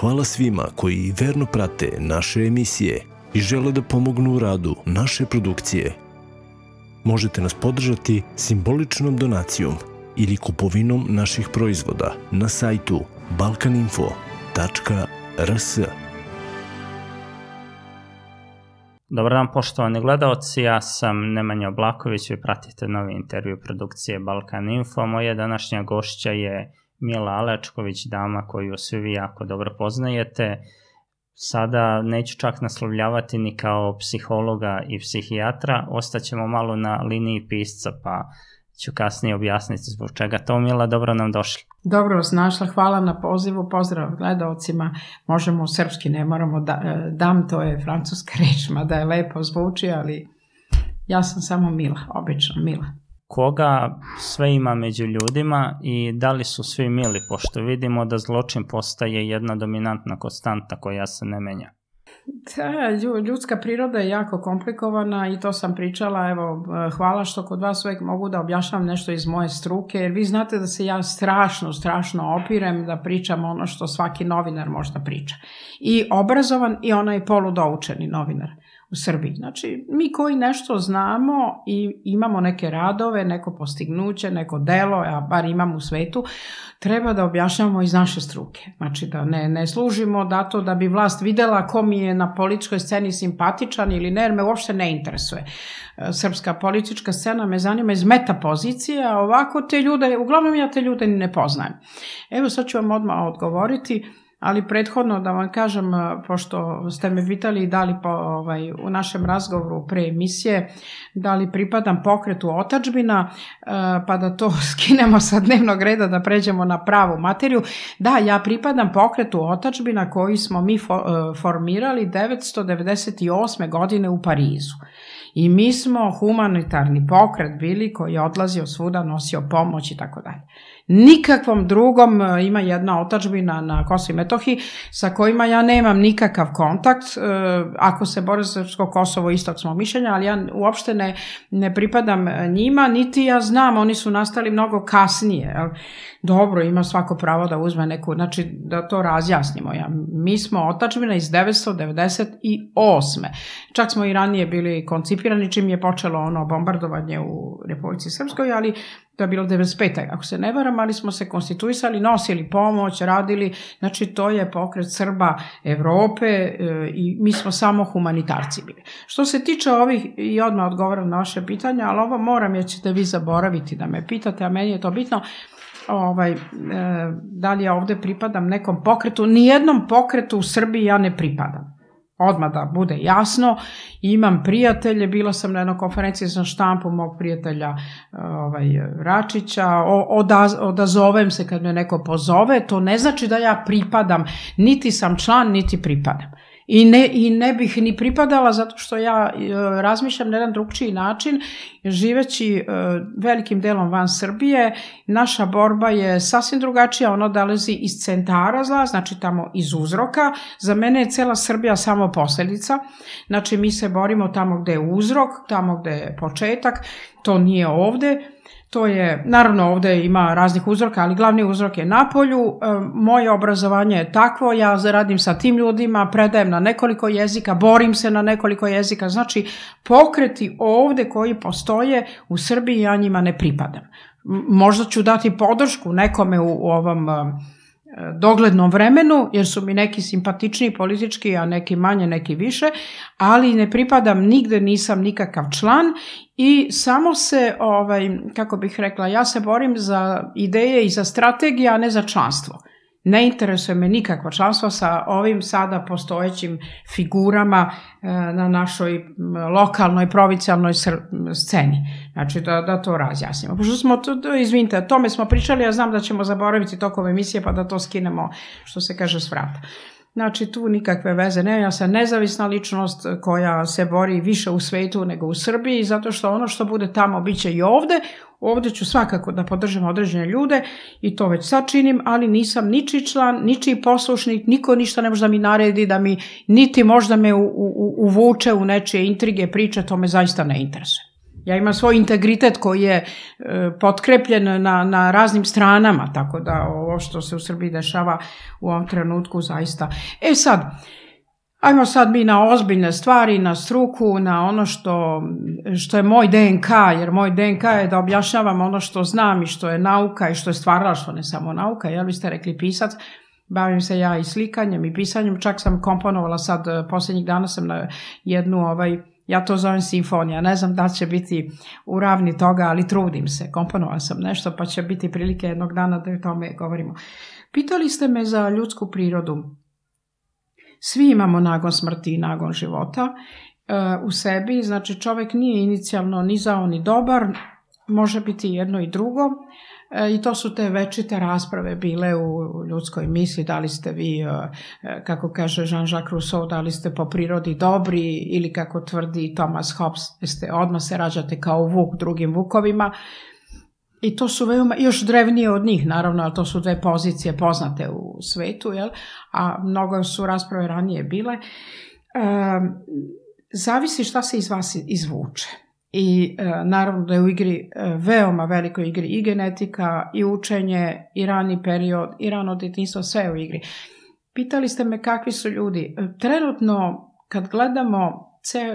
Hvala svima koji verno prate naše emisije i žele da pomognu u radu naše produkcije. Možete nas podržati simboličnom donacijom ili kupovinom naših proizvoda na sajtu balkaninfo.rs. Dobar dan poštovani gledalci, ja sam Nemanja Oblaković, vi pratite novi intervju produkcije Balkan Info. Moja današnja gošća je Mila Alečković, dama koju svi vi jako dobro poznajete. Sada neću čak naslovljavati ni kao psihologa i psihijatra, ostaćemo malo na liniji pisca, pa ću kasnije objasniti zbog čega to. Mila, dobro nam došli. Dobro vas našla, hvala na pozivu, pozdrav gledalcima, možemo u srpski, ne moramo da, e, dam, to je francuska reč, mada je lepo zvuči, ali ja sam samo Mila, obično Mila koga sve ima među ljudima i da li su svi mili, pošto vidimo da zločin postaje jedna dominantna konstanta koja se ne menja. Da, ljudska priroda je jako komplikovana i to sam pričala, evo, hvala što kod vas uvek mogu da objašnjam nešto iz moje struke, jer vi znate da se ja strašno, strašno opirem da pričam ono što svaki novinar možda priča. I obrazovan i onaj poludoučeni novinar u Srbiji. Znači, mi koji nešto znamo i imamo neke radove, neko postignuće, neko delo, a bar imamo u svetu, treba da objašnjamo iz naše struke. Znači, da ne, ne služimo da to da bi vlast videla ko mi je na političkoj sceni simpatičan ili ne, jer me uopšte ne interesuje. E, srpska politička scena me zanima iz meta pozicije, a ovako te ljude, uglavnom ja te ljude ne poznajem. Evo sad ću vam odmah odgovoriti ali prethodno da vam kažem, pošto ste me pitali i dali po, ovaj, u našem razgovoru pre emisije, da li pripadam pokretu otačbina, pa da to skinemo sa dnevnog reda da pređemo na pravu materiju. Da, ja pripadam pokretu otačbina koji smo mi formirali 998. godine u Parizu. I mi smo humanitarni pokret bili koji je odlazio svuda, nosio pomoć i tako dalje nikakvom drugom, e, ima jedna otačbina na Kosovo i Metohiji sa kojima ja nemam nikakav kontakt, e, ako se bore za Srpsko Kosovo istog smo mišljenja, ali ja uopšte ne, ne pripadam njima, niti ja znam, oni su nastali mnogo kasnije. Dobro, ima svako pravo da uzme neku, znači da to razjasnimo. Ja. Mi smo otačbina iz 998. Čak smo i ranije bili koncipirani čim je počelo ono bombardovanje u Republici Srpskoj, ali to je bilo 95. ako se ne varam, ali smo se konstituisali, nosili pomoć, radili, znači to je pokret Srba Evrope e, i mi smo samo humanitarci bili. Što se tiče ovih, i odmah odgovaram na vaše pitanja, ali ovo moram jer ćete vi zaboraviti da me pitate, a meni je to bitno, ovaj, e, da li ja ovde pripadam nekom pokretu, nijednom pokretu u Srbiji ja ne pripadam odmah da bude jasno. Imam prijatelje, bila sam na jednoj konferenciji za štampu mog prijatelja ovaj, Račića, odaz, odazovem se kad me neko pozove, to ne znači da ja pripadam, niti sam član, niti pripadam. I ne, I ne bih ni pripadala zato što ja e, razmišljam na jedan drugčiji način, živeći e, velikim delom van Srbije, naša borba je sasvim drugačija, ono dolazi iz centara zla, znači tamo iz uzroka. Za mene je cela Srbija samo posledica, znači mi se borimo tamo gde je uzrok, tamo gde je početak, to nije ovde, To je, naravno ovde ima raznih uzroka, ali glavni uzrok je na polju. E, moje obrazovanje je takvo, ja radim sa tim ljudima, predajem na nekoliko jezika, borim se na nekoliko jezika. Znači, pokreti ovde koji postoje u Srbiji, ja njima ne pripadam. Možda ću dati podršku nekome u ovom doglednom vremenu, jer su mi neki simpatičniji politički, a neki manje, neki više, ali ne pripadam nigde, nisam nikakav član i samo se, ovaj, kako bih rekla, ja se borim za ideje i za strategije, a ne za članstvo. Ne interesuje me nikakvo članstvo sa ovim sada postojećim figurama e, na našoj lokalnoj, provincijalnoj sceni. Znači da, da to razjasnimo. Pošto smo, to, izvinite, o tome smo pričali, ja znam da ćemo zaboraviti tokom emisije pa da to skinemo, što se kaže, s vrata. Znači tu nikakve veze ne, ja sam nezavisna ličnost koja se bori više u svetu nego u Srbiji, zato što ono što bude tamo bit će i ovde, ovde ću svakako da podržam određene ljude i to već sad činim, ali nisam niči član, niči poslušnik, niko ništa ne može da mi naredi, da mi niti možda me u, u, uvuče u nečije intrige, priče, to me zaista ne interesuje. Ja imam svoj integritet koji je e, potkrepljen na, na raznim stranama, tako da ovo što se u Srbiji dešava u ovom trenutku zaista. E sad, Ajmo sad mi na ozbiljne stvari, na struku, na ono što, što je moj DNK, jer moj DNK je da objašnjavam ono što znam i što je nauka i što je stvaralaštvo, ne samo nauka, jel biste rekli pisac, bavim se ja i slikanjem i pisanjem, čak sam komponovala sad, posljednjih dana sam na jednu ovaj, ja to zovem simfonija, ne znam da će biti u ravni toga, ali trudim se, komponovala sam nešto, pa će biti prilike jednog dana da o tome govorimo. Pitali ste me za ljudsku prirodu. Svi imamo nagon smrti i nagon života e, u sebi, znači čovjek nije inicijalno ni zao ni dobar, može biti jedno i drugo. E, I to su te večite rasprave bile u ljudskoj misli, da li ste vi, e, kako kaže Jean-Jacques Rousseau, da li ste po prirodi dobri ili kako tvrdi Thomas Hobbes, ste odmah se rađate kao vuk drugim vukovima. I to su veoma, još drevnije od njih, naravno, ali to su dve pozicije poznate u svetu, jel? a mnogo su rasprave ranije bile. E, zavisi šta se iz vas izvuče. I e, naravno da je u igri, e, veoma velikoj igri i genetika, i učenje, i rani period, i rano djetinstvo, sve u igri. Pitali ste me kakvi su ljudi. E, trenutno, kad gledamo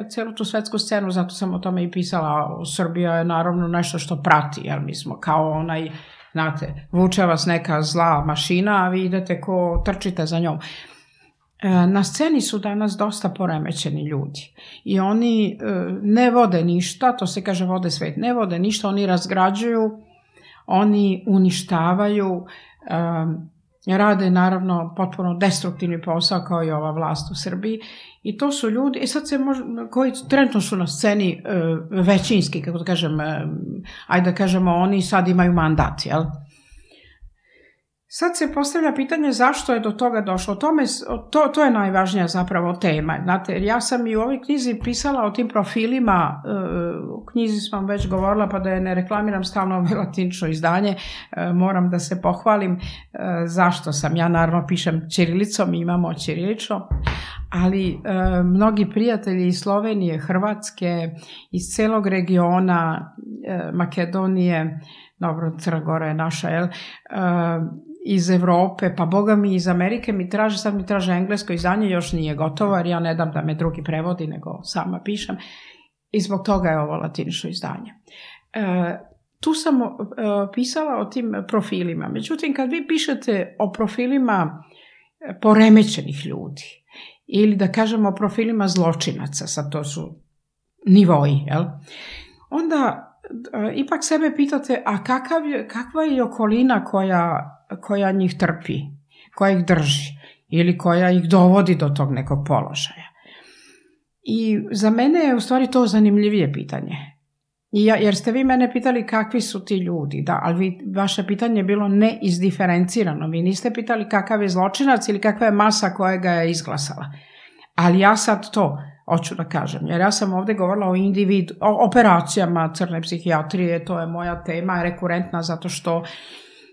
celu tu svetsku scenu, zato sam o tome i pisala. Srbija je naravno nešto što prati, jer mi smo kao onaj, znate, vuče vas neka zla mašina, a vi idete ko trčite za njom. E, na sceni su danas dosta poremećeni ljudi i oni e, ne vode ništa, to se kaže vode svet, ne vode ništa, oni razgrađuju, oni uništavaju, e, rade naravno potpuno destruktivni posao kao i ova vlast u Srbiji i to su ljudi, i sad se može, koji trenutno su na sceni većinski, kako da kažem, ajde da kažemo, oni sad imaju mandat, jel? Sad se postavlja pitanje zašto je do toga došlo. Tome, to, to je najvažnija zapravo tema. Znate, ja sam i u ovoj knjizi pisala o tim profilima, e, u knjizi sam već govorila pa da je ne reklamiram stalno ovo latinčno izdanje, e, moram da se pohvalim e, zašto sam. Ja naravno pišem čirilicom, imamo čirilično, ali mnogi prijatelji iz Slovenije, Hrvatske, iz celog regiona, Makedonije, dobro, Crna Gora je naša, jel, iz Europe, pa boga mi iz Amerike mi traže, sad mi traže englesko izdanje, još nije gotovo jer ja ne dam da me drugi prevodi, nego sama pišem. I zbog toga je ovo latinično izdanje. E, tu sam e, pisala o tim profilima. Međutim, kad vi pišete o profilima poremećenih ljudi ili da kažemo o profilima zločinaca, sad to su nivoji, jel? onda e, ipak sebe pitate, a kakav kakva je okolina koja koja njih trpi, koja ih drži ili koja ih dovodi do tog nekog položaja. I za mene je u stvari to zanimljivije pitanje. Ja, jer ste vi mene pitali kakvi su ti ljudi, da, ali vi, vaše pitanje je bilo ne izdiferencirano. Vi niste pitali kakav je zločinac ili kakva je masa koja ga je izglasala. Ali ja sad to hoću da kažem, jer ja sam ovdje govorila o individu, o operacijama crne psihijatrije, to je moja tema rekurentna zato što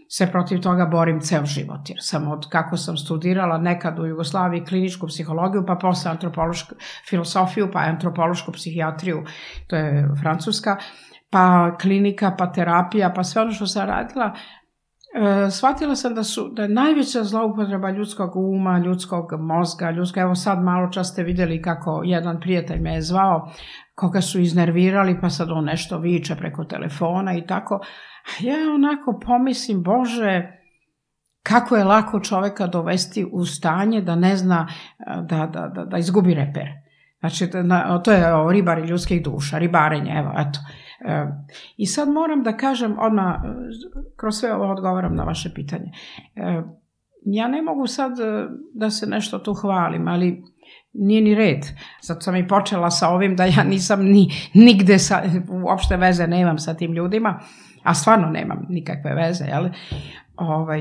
se protiv toga borim ceo život, jer sam od kako sam studirala nekad u Jugoslaviji kliničku psihologiju, pa posle antropološku filosofiju, pa antropološku psihijatriju, to je francuska, pa klinika, pa terapija, pa sve ono što sam radila, e, shvatila sam da su da je najveća zloupotreba ljudskog uma, ljudskog mozga, ljudskog, evo sad malo čas ste vidjeli kako jedan prijatelj me je zvao, koga su iznervirali, pa sad on nešto viče preko telefona i tako, ja onako pomislim, Bože, kako je lako čoveka dovesti u stanje da ne zna da, da, da, da izgubi reper. Znači, to je o, ribari ljudskih duša, ribarenje, evo, eto. E, I sad moram da kažem, odmah, kroz sve ovo odgovaram na vaše pitanje. E, ja ne mogu sad e, da se nešto tu hvalim, ali nije ni red. Zato sam i počela sa ovim da ja nisam ni, nigde sa, uopšte veze nemam sa tim ljudima a stvarno nemam nikakve veze, jel? Ovaj,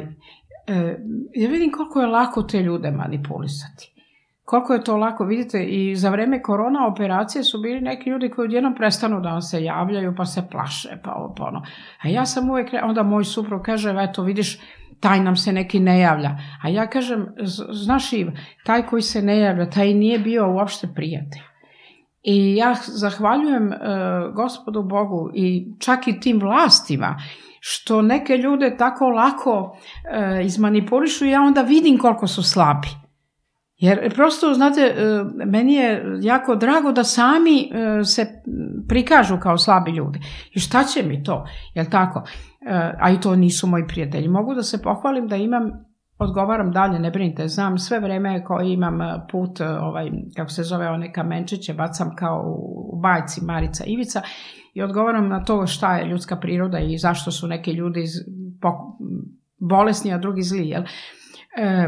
e, ja vidim koliko je lako te ljude manipulisati. Koliko je to lako, vidite, i za vreme korona operacije su bili neki ljudi koji odjednom prestanu da vam se javljaju, pa se plaše, pa ovo, pa ono. A ja sam uvijek, onda moj suprug kaže, eto, vidiš, taj nam se neki ne javlja. A ja kažem, znaš Iv, taj koji se ne javlja, taj nije bio uopšte prijatelj. I ja zahvaljujem uh, gospodu Bogu i čak i tim vlastima što neke ljude tako lako uh, izmanipulišu i ja onda vidim koliko su slabi. Jer prosto, znate, meni je jako drago da sami se prikažu kao slabi ljudi. I šta će mi to? Jel tako? A i to nisu moji prijatelji. Mogu da se pohvalim da imam odgovaram dalje, ne brinite, znam sve vreme koji imam put, ovaj, kako se zove, one kamenčiće, bacam kao u bajci Marica Ivica i odgovaram na to šta je ljudska priroda i zašto su neki ljudi bolesni, a drugi zli, jel? E,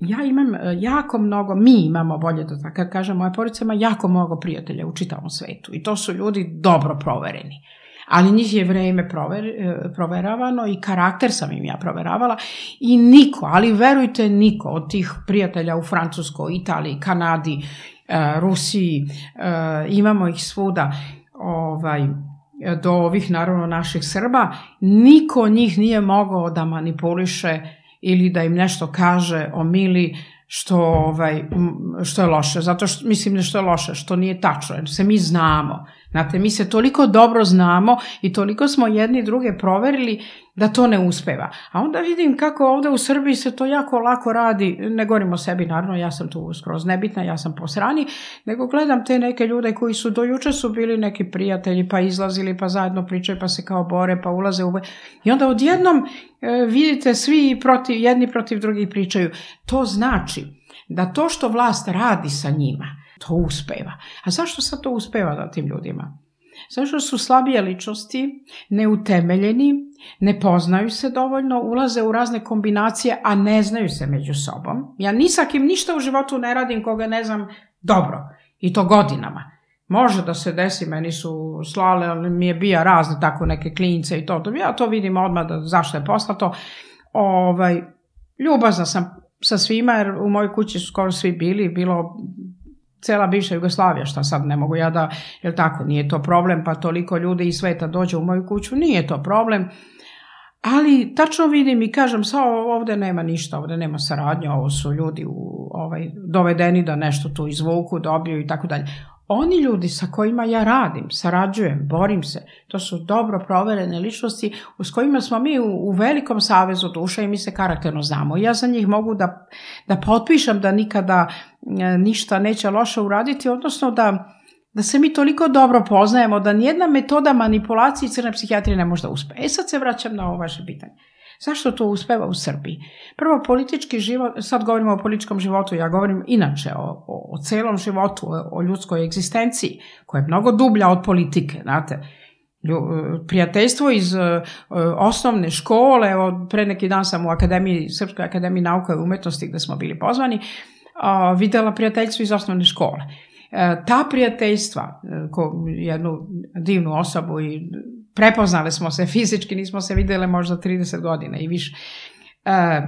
ja imam jako mnogo, mi imamo, bolje da tako kažem, moja porica ima jako mnogo prijatelja u čitavom svetu i to su ljudi dobro provereni ali njih je vreme prover, e, proveravano i karakter sam im ja proveravala. I niko, ali verujte niko od tih prijatelja u Francuskoj, Italiji, Kanadi, e, Rusiji, e, imamo ih svuda, ovaj, do ovih naravno naših Srba, niko njih nije mogao da manipuliše ili da im nešto kaže o mili što, ovaj, što je loše. Zato što, mislim, ne što je loše, što nije tačno, jer se mi znamo. Znate, mi se toliko dobro znamo i toliko smo jedni druge proverili da to ne uspeva. A onda vidim kako ovde u Srbiji se to jako lako radi, ne govorim o sebi, naravno, ja sam tu skroz nebitna, ja sam posrani, nego gledam te neke ljude koji su do juče su bili neki prijatelji, pa izlazili, pa zajedno pričaju, pa se kao bore, pa ulaze u... I onda odjednom e, vidite svi protiv, jedni protiv drugih pričaju. To znači da to što vlast radi sa njima, to uspeva. A zašto sad to uspeva da tim ljudima? Zašto su slabije ličnosti, neutemeljeni, ne poznaju se dovoljno, ulaze u razne kombinacije, a ne znaju se među sobom. Ja ni kim ništa u životu ne radim koga ne znam dobro. I to godinama. Može da se desi, meni su slale, ali mi je bija razne tako neke klince i to. Ja to vidim odmah da, zašto je poslato. Ovaj, ljubazna sam sa svima, jer u mojoj kući su skoro svi bili, bilo cela bivša Jugoslavija, šta sad ne mogu ja da, jel tako, nije to problem, pa toliko ljudi iz sveta dođe u moju kuću, nije to problem, ali tačno vidim i kažem, sa ovde nema ništa, ovde nema saradnja, ovo su ljudi u, ovaj, dovedeni da nešto tu izvuku, dobiju i tako dalje. Oni ljudi sa kojima ja radim, sarađujem, borim se, to su dobro proverene ličnosti s kojima smo mi u, u velikom savezu duša i mi se karakterno znamo. Ja za njih mogu da, da potpišem da nikada e, ništa neće loše uraditi, odnosno da, da se mi toliko dobro poznajemo da nijedna metoda manipulacije crne psihijatrije ne može da uspe. E sad se vraćam na ovo vaše pitanje. Zašto to uspeva u Srbiji? Prvo, politički život, sad govorimo o političkom životu, ja govorim inače o, o, o celom životu, o, o ljudskoj egzistenciji, koja je mnogo dublja od politike, znate. Prijateljstvo iz uh, osnovne škole, evo pre neki dan sam u Akademiji, Srpskoj akademiji nauka i umetnosti gde smo bili pozvani, uh, videla prijateljstvo iz osnovne škole. Uh, ta prijateljstva, ko, jednu divnu osobu i prepoznale smo se fizički, nismo se videle možda 30 godina i više. E,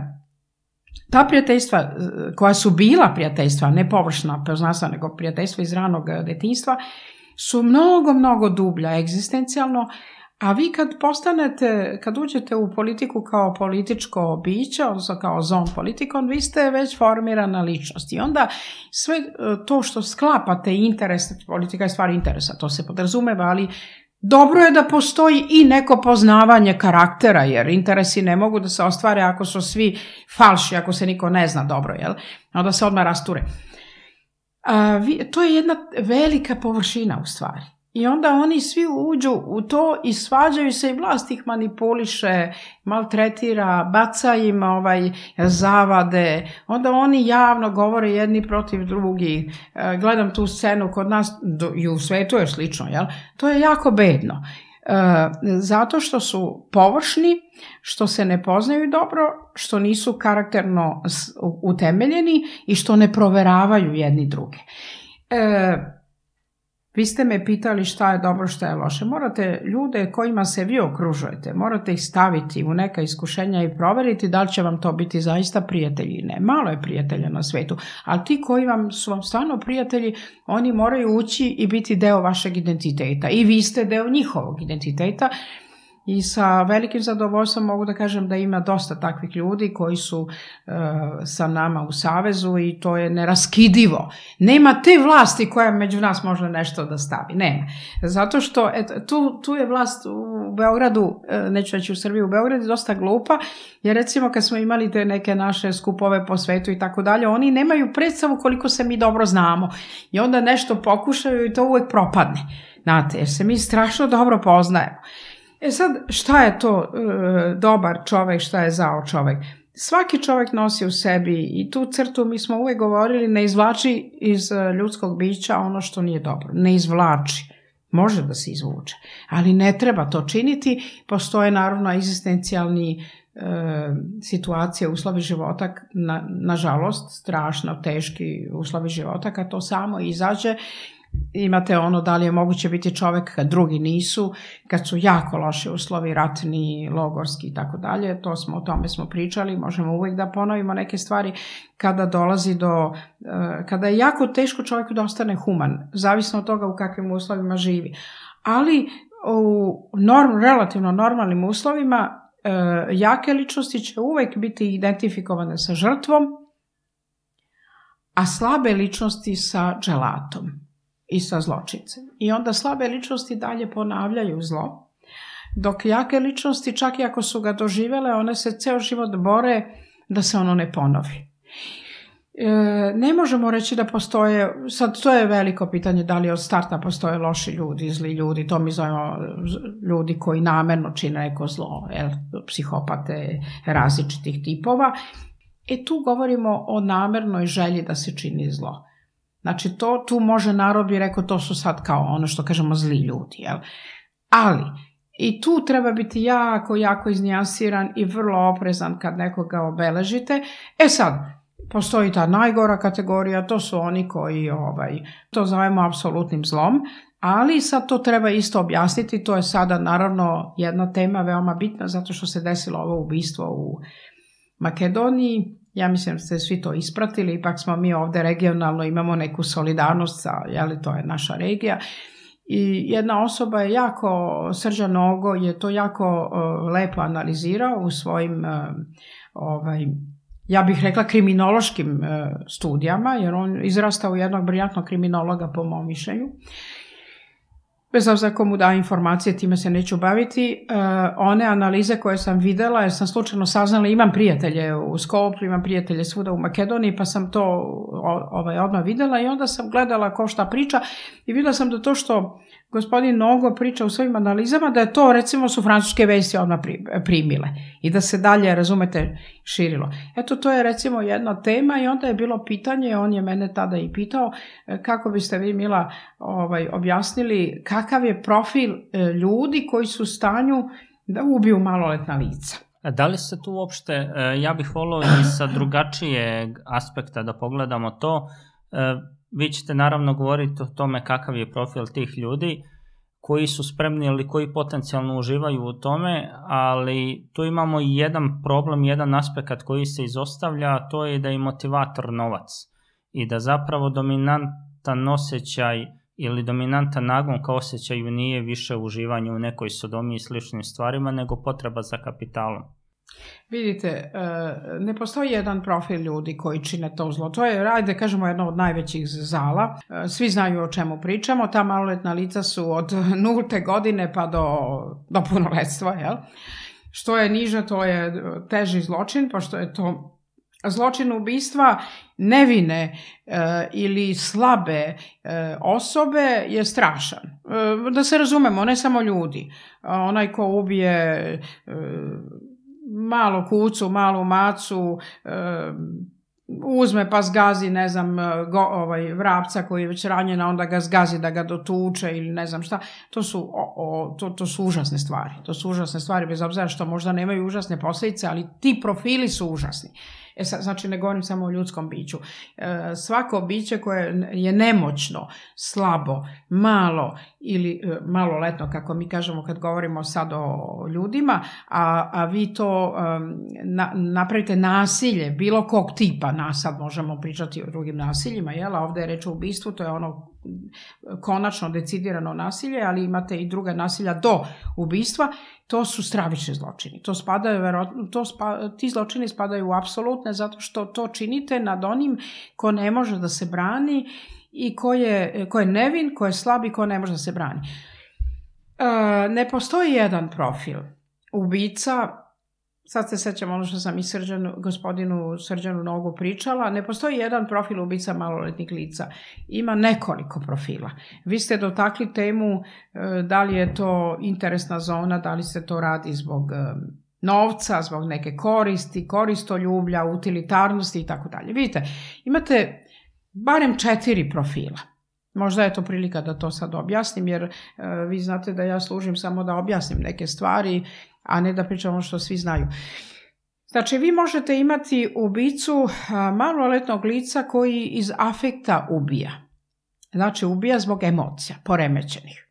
ta prijateljstva e, koja su bila prijateljstva, ne površna poznanstva, nego prijateljstva iz ranog e, detinjstva, su mnogo, mnogo dublja egzistencijalno, a vi kad postanete, kad uđete u politiku kao političko biće, odnosno kao zon politikon, vi ste već formirana ličnost. I onda sve to što sklapate interes, politika je stvar interesa, to se podrazumeva, ali Dobro je da postoji i neko poznavanje karaktera, jer interesi ne mogu da se ostvare ako su svi falši, ako se niko ne zna dobro, jel? Onda se odmah rasture. A, vi, to je jedna velika površina u stvari. I onda oni svi uđu u to i svađaju se i vlast ih manipuliše, maltretira, baca im ovaj, zavade. Onda oni javno govore jedni protiv drugih. E, gledam tu scenu kod nas i u svetu je slično, jel? To je jako bedno. E, zato što su površni, što se ne poznaju dobro, što nisu karakterno utemeljeni i što ne proveravaju jedni druge. E, Vi ste me pitali šta je dobro, šta je loše. Morate ljude kojima se vi okružujete, morate ih staviti u neka iskušenja i proveriti da li će vam to biti zaista prijatelji ne. Malo je prijatelja na svetu, ali ti koji vam su vam stvarno prijatelji, oni moraju ući i biti deo vašeg identiteta. I vi ste deo njihovog identiteta i sa velikim zadovoljstvom mogu da kažem da ima dosta takvih ljudi koji su e, sa nama u savezu i to je neraskidivo. Nema te vlasti koja među nas može nešto da stavi. Nema. Zato što et, tu, tu je vlast u Beogradu, e, neću reći u Srbiji, u Beogradu dosta glupa, jer recimo kad smo imali te neke naše skupove po svetu i tako dalje, oni nemaju predstavu koliko se mi dobro znamo. I onda nešto pokušaju i to uvek propadne. Znate, jer se mi strašno dobro poznajemo. E sad, šta je to e, dobar čovek, šta je zao čovek? Svaki čovek nosi u sebi i tu crtu mi smo uvek govorili ne izvlači iz e, ljudskog bića ono što nije dobro. Ne izvlači. Može da se izvuče, ali ne treba to činiti. Postoje naravno egzistencijalni e, situacije, uslovi života, na, nažalost, strašno teški uslovi života, kad to samo izađe imate ono da li je moguće biti čovek kad drugi nisu, kad su jako loše uslovi, ratni, logorski i tako dalje, to smo, o tome smo pričali, možemo uvek da ponovimo neke stvari. Kada dolazi do, eh, kada je jako teško čovjeku da ostane human, zavisno od toga u kakvim uslovima živi. Ali u norm, relativno normalnim uslovima eh, jake ličnosti će uvek biti identifikovane sa žrtvom, a slabe ličnosti sa dželatom i sa zločincem. I onda slabe ličnosti dalje ponavljaju zlo, dok jake ličnosti, čak i ako su ga doživele, one se ceo život bore da se ono ne ponovi. E, ne možemo reći da postoje, sad to je veliko pitanje da li od starta postoje loši ljudi, zli ljudi, to mi zovemo ljudi koji namerno čine neko zlo, el, psihopate različitih tipova. E tu govorimo o namernoj želji da se čini zlo. Znači, to, tu može narod bi rekao, to su sad kao ono što kažemo zli ljudi, jel? Ali, i tu treba biti jako, jako iznijansiran i vrlo oprezan kad nekoga obeležite. E sad, postoji ta najgora kategorija, to su oni koji ovaj, to zovemo apsolutnim zlom, ali sad to treba isto objasniti, to je sada naravno jedna tema veoma bitna zato što se desilo ovo ubistvo u Makedoniji, Ja mislim da ste svi to ispratili, ipak smo mi ovde regionalno, imamo neku solidarnost sa, jeli, to je naša regija. I jedna osoba je jako, Srđan Nogo je to jako uh, lepo analizirao u svojim uh, ovaj, ja bih rekla kriminološkim uh, studijama, jer on izrastao u jednog briljantnog kriminologa po mom mišljenju. Bez obzira komu da informacije, time se neću baviti. Uh, one analize koje sam videla, jer sam slučajno saznala, imam prijatelje u Skopru, imam prijatelje svuda u Makedoniji, pa sam to ovaj, odmah videla i onda sam gledala ko šta priča i videla sam da to što gospodin Nogo priča u svojim analizama da je to recimo su francuske vesti odmah primile i da se dalje, razumete, širilo. Eto, to je recimo jedna tema i onda je bilo pitanje, on je mene tada i pitao, e, kako biste vi, Mila, ovaj, objasnili kakav je profil e, ljudi koji su u stanju da ubiju maloletna lica. Da li se tu uopšte, e, ja bih volio i sa drugačijeg aspekta da pogledamo to, vi ćete naravno govoriti o tome kakav je profil tih ljudi koji su spremni ili koji potencijalno uživaju u tome, ali tu imamo i jedan problem, jedan aspekt koji se izostavlja, a to je da je motivator novac i da zapravo dominantan osjećaj ili dominantan nagon kao osjećaju nije više uživanje u nekoj sodomi i sličnim stvarima, nego potreba za kapitalom. Vidite, e, ne postoji jedan profil ljudi koji čine to zlo. To je, ajde kažemo, jedno od najvećih zala. E, svi znaju o čemu pričamo. Ta maloletna lica su od nulte godine pa do, do punoletstva, jel? Što je niže, to je teži zločin, pošto je to zločin ubistva nevine e, ili slabe e, osobe je strašan. E, da se razumemo, ne samo ljudi. Onaj ko ubije e, malo kucu, malu macu, uzme pa zgazi, ne znam, go, ovaj, vrapca koji je već ranjena, onda ga zgazi da ga dotuče ili ne znam šta. To su, o, o, to, to su užasne stvari. To su užasne stvari, bez obzira što možda nemaju užasne posljedice, ali ti profili su užasni. E sad, znači ne govorim samo o ljudskom biću. E, svako biće koje je nemoćno, slabo, malo ili e, maloletno, kako mi kažemo kad govorimo sad o ljudima, a, a vi to na, napravite nasilje, bilo kog tipa, na sad možemo pričati o drugim nasiljima, jel? a ovde je reč o ubistvu, to je ono konačno decidirano nasilje, ali imate i druga nasilja do ubistva, to su stravični zločini. To spadaju, to spa, ti zločini spadaju u apsolutne zato što to činite nad onim ko ne može da se brani i ko je, ko je nevin, ko je slab i ko ne može da se brani. E, ne postoji jedan profil. Ubica, sad se sećam ono što sam i srđanu, gospodinu Srđanu Nogu pričala, ne postoji jedan profil ubica maloletnih lica. Ima nekoliko profila. Vi ste dotakli temu e, da li je to interesna zona, da li se to radi zbog e, novca, zbog neke koristi, koristoljublja, utilitarnosti i tako dalje. Vidite, imate barem četiri profila. Možda je to prilika da to sad objasnim, jer e, vi znate da ja služim samo da objasnim neke stvari, a ne da pričam ono što svi znaju. Znači, vi možete imati ubicu maloletnog lica koji iz afekta ubija. Znači, ubija zbog emocija, poremećenih.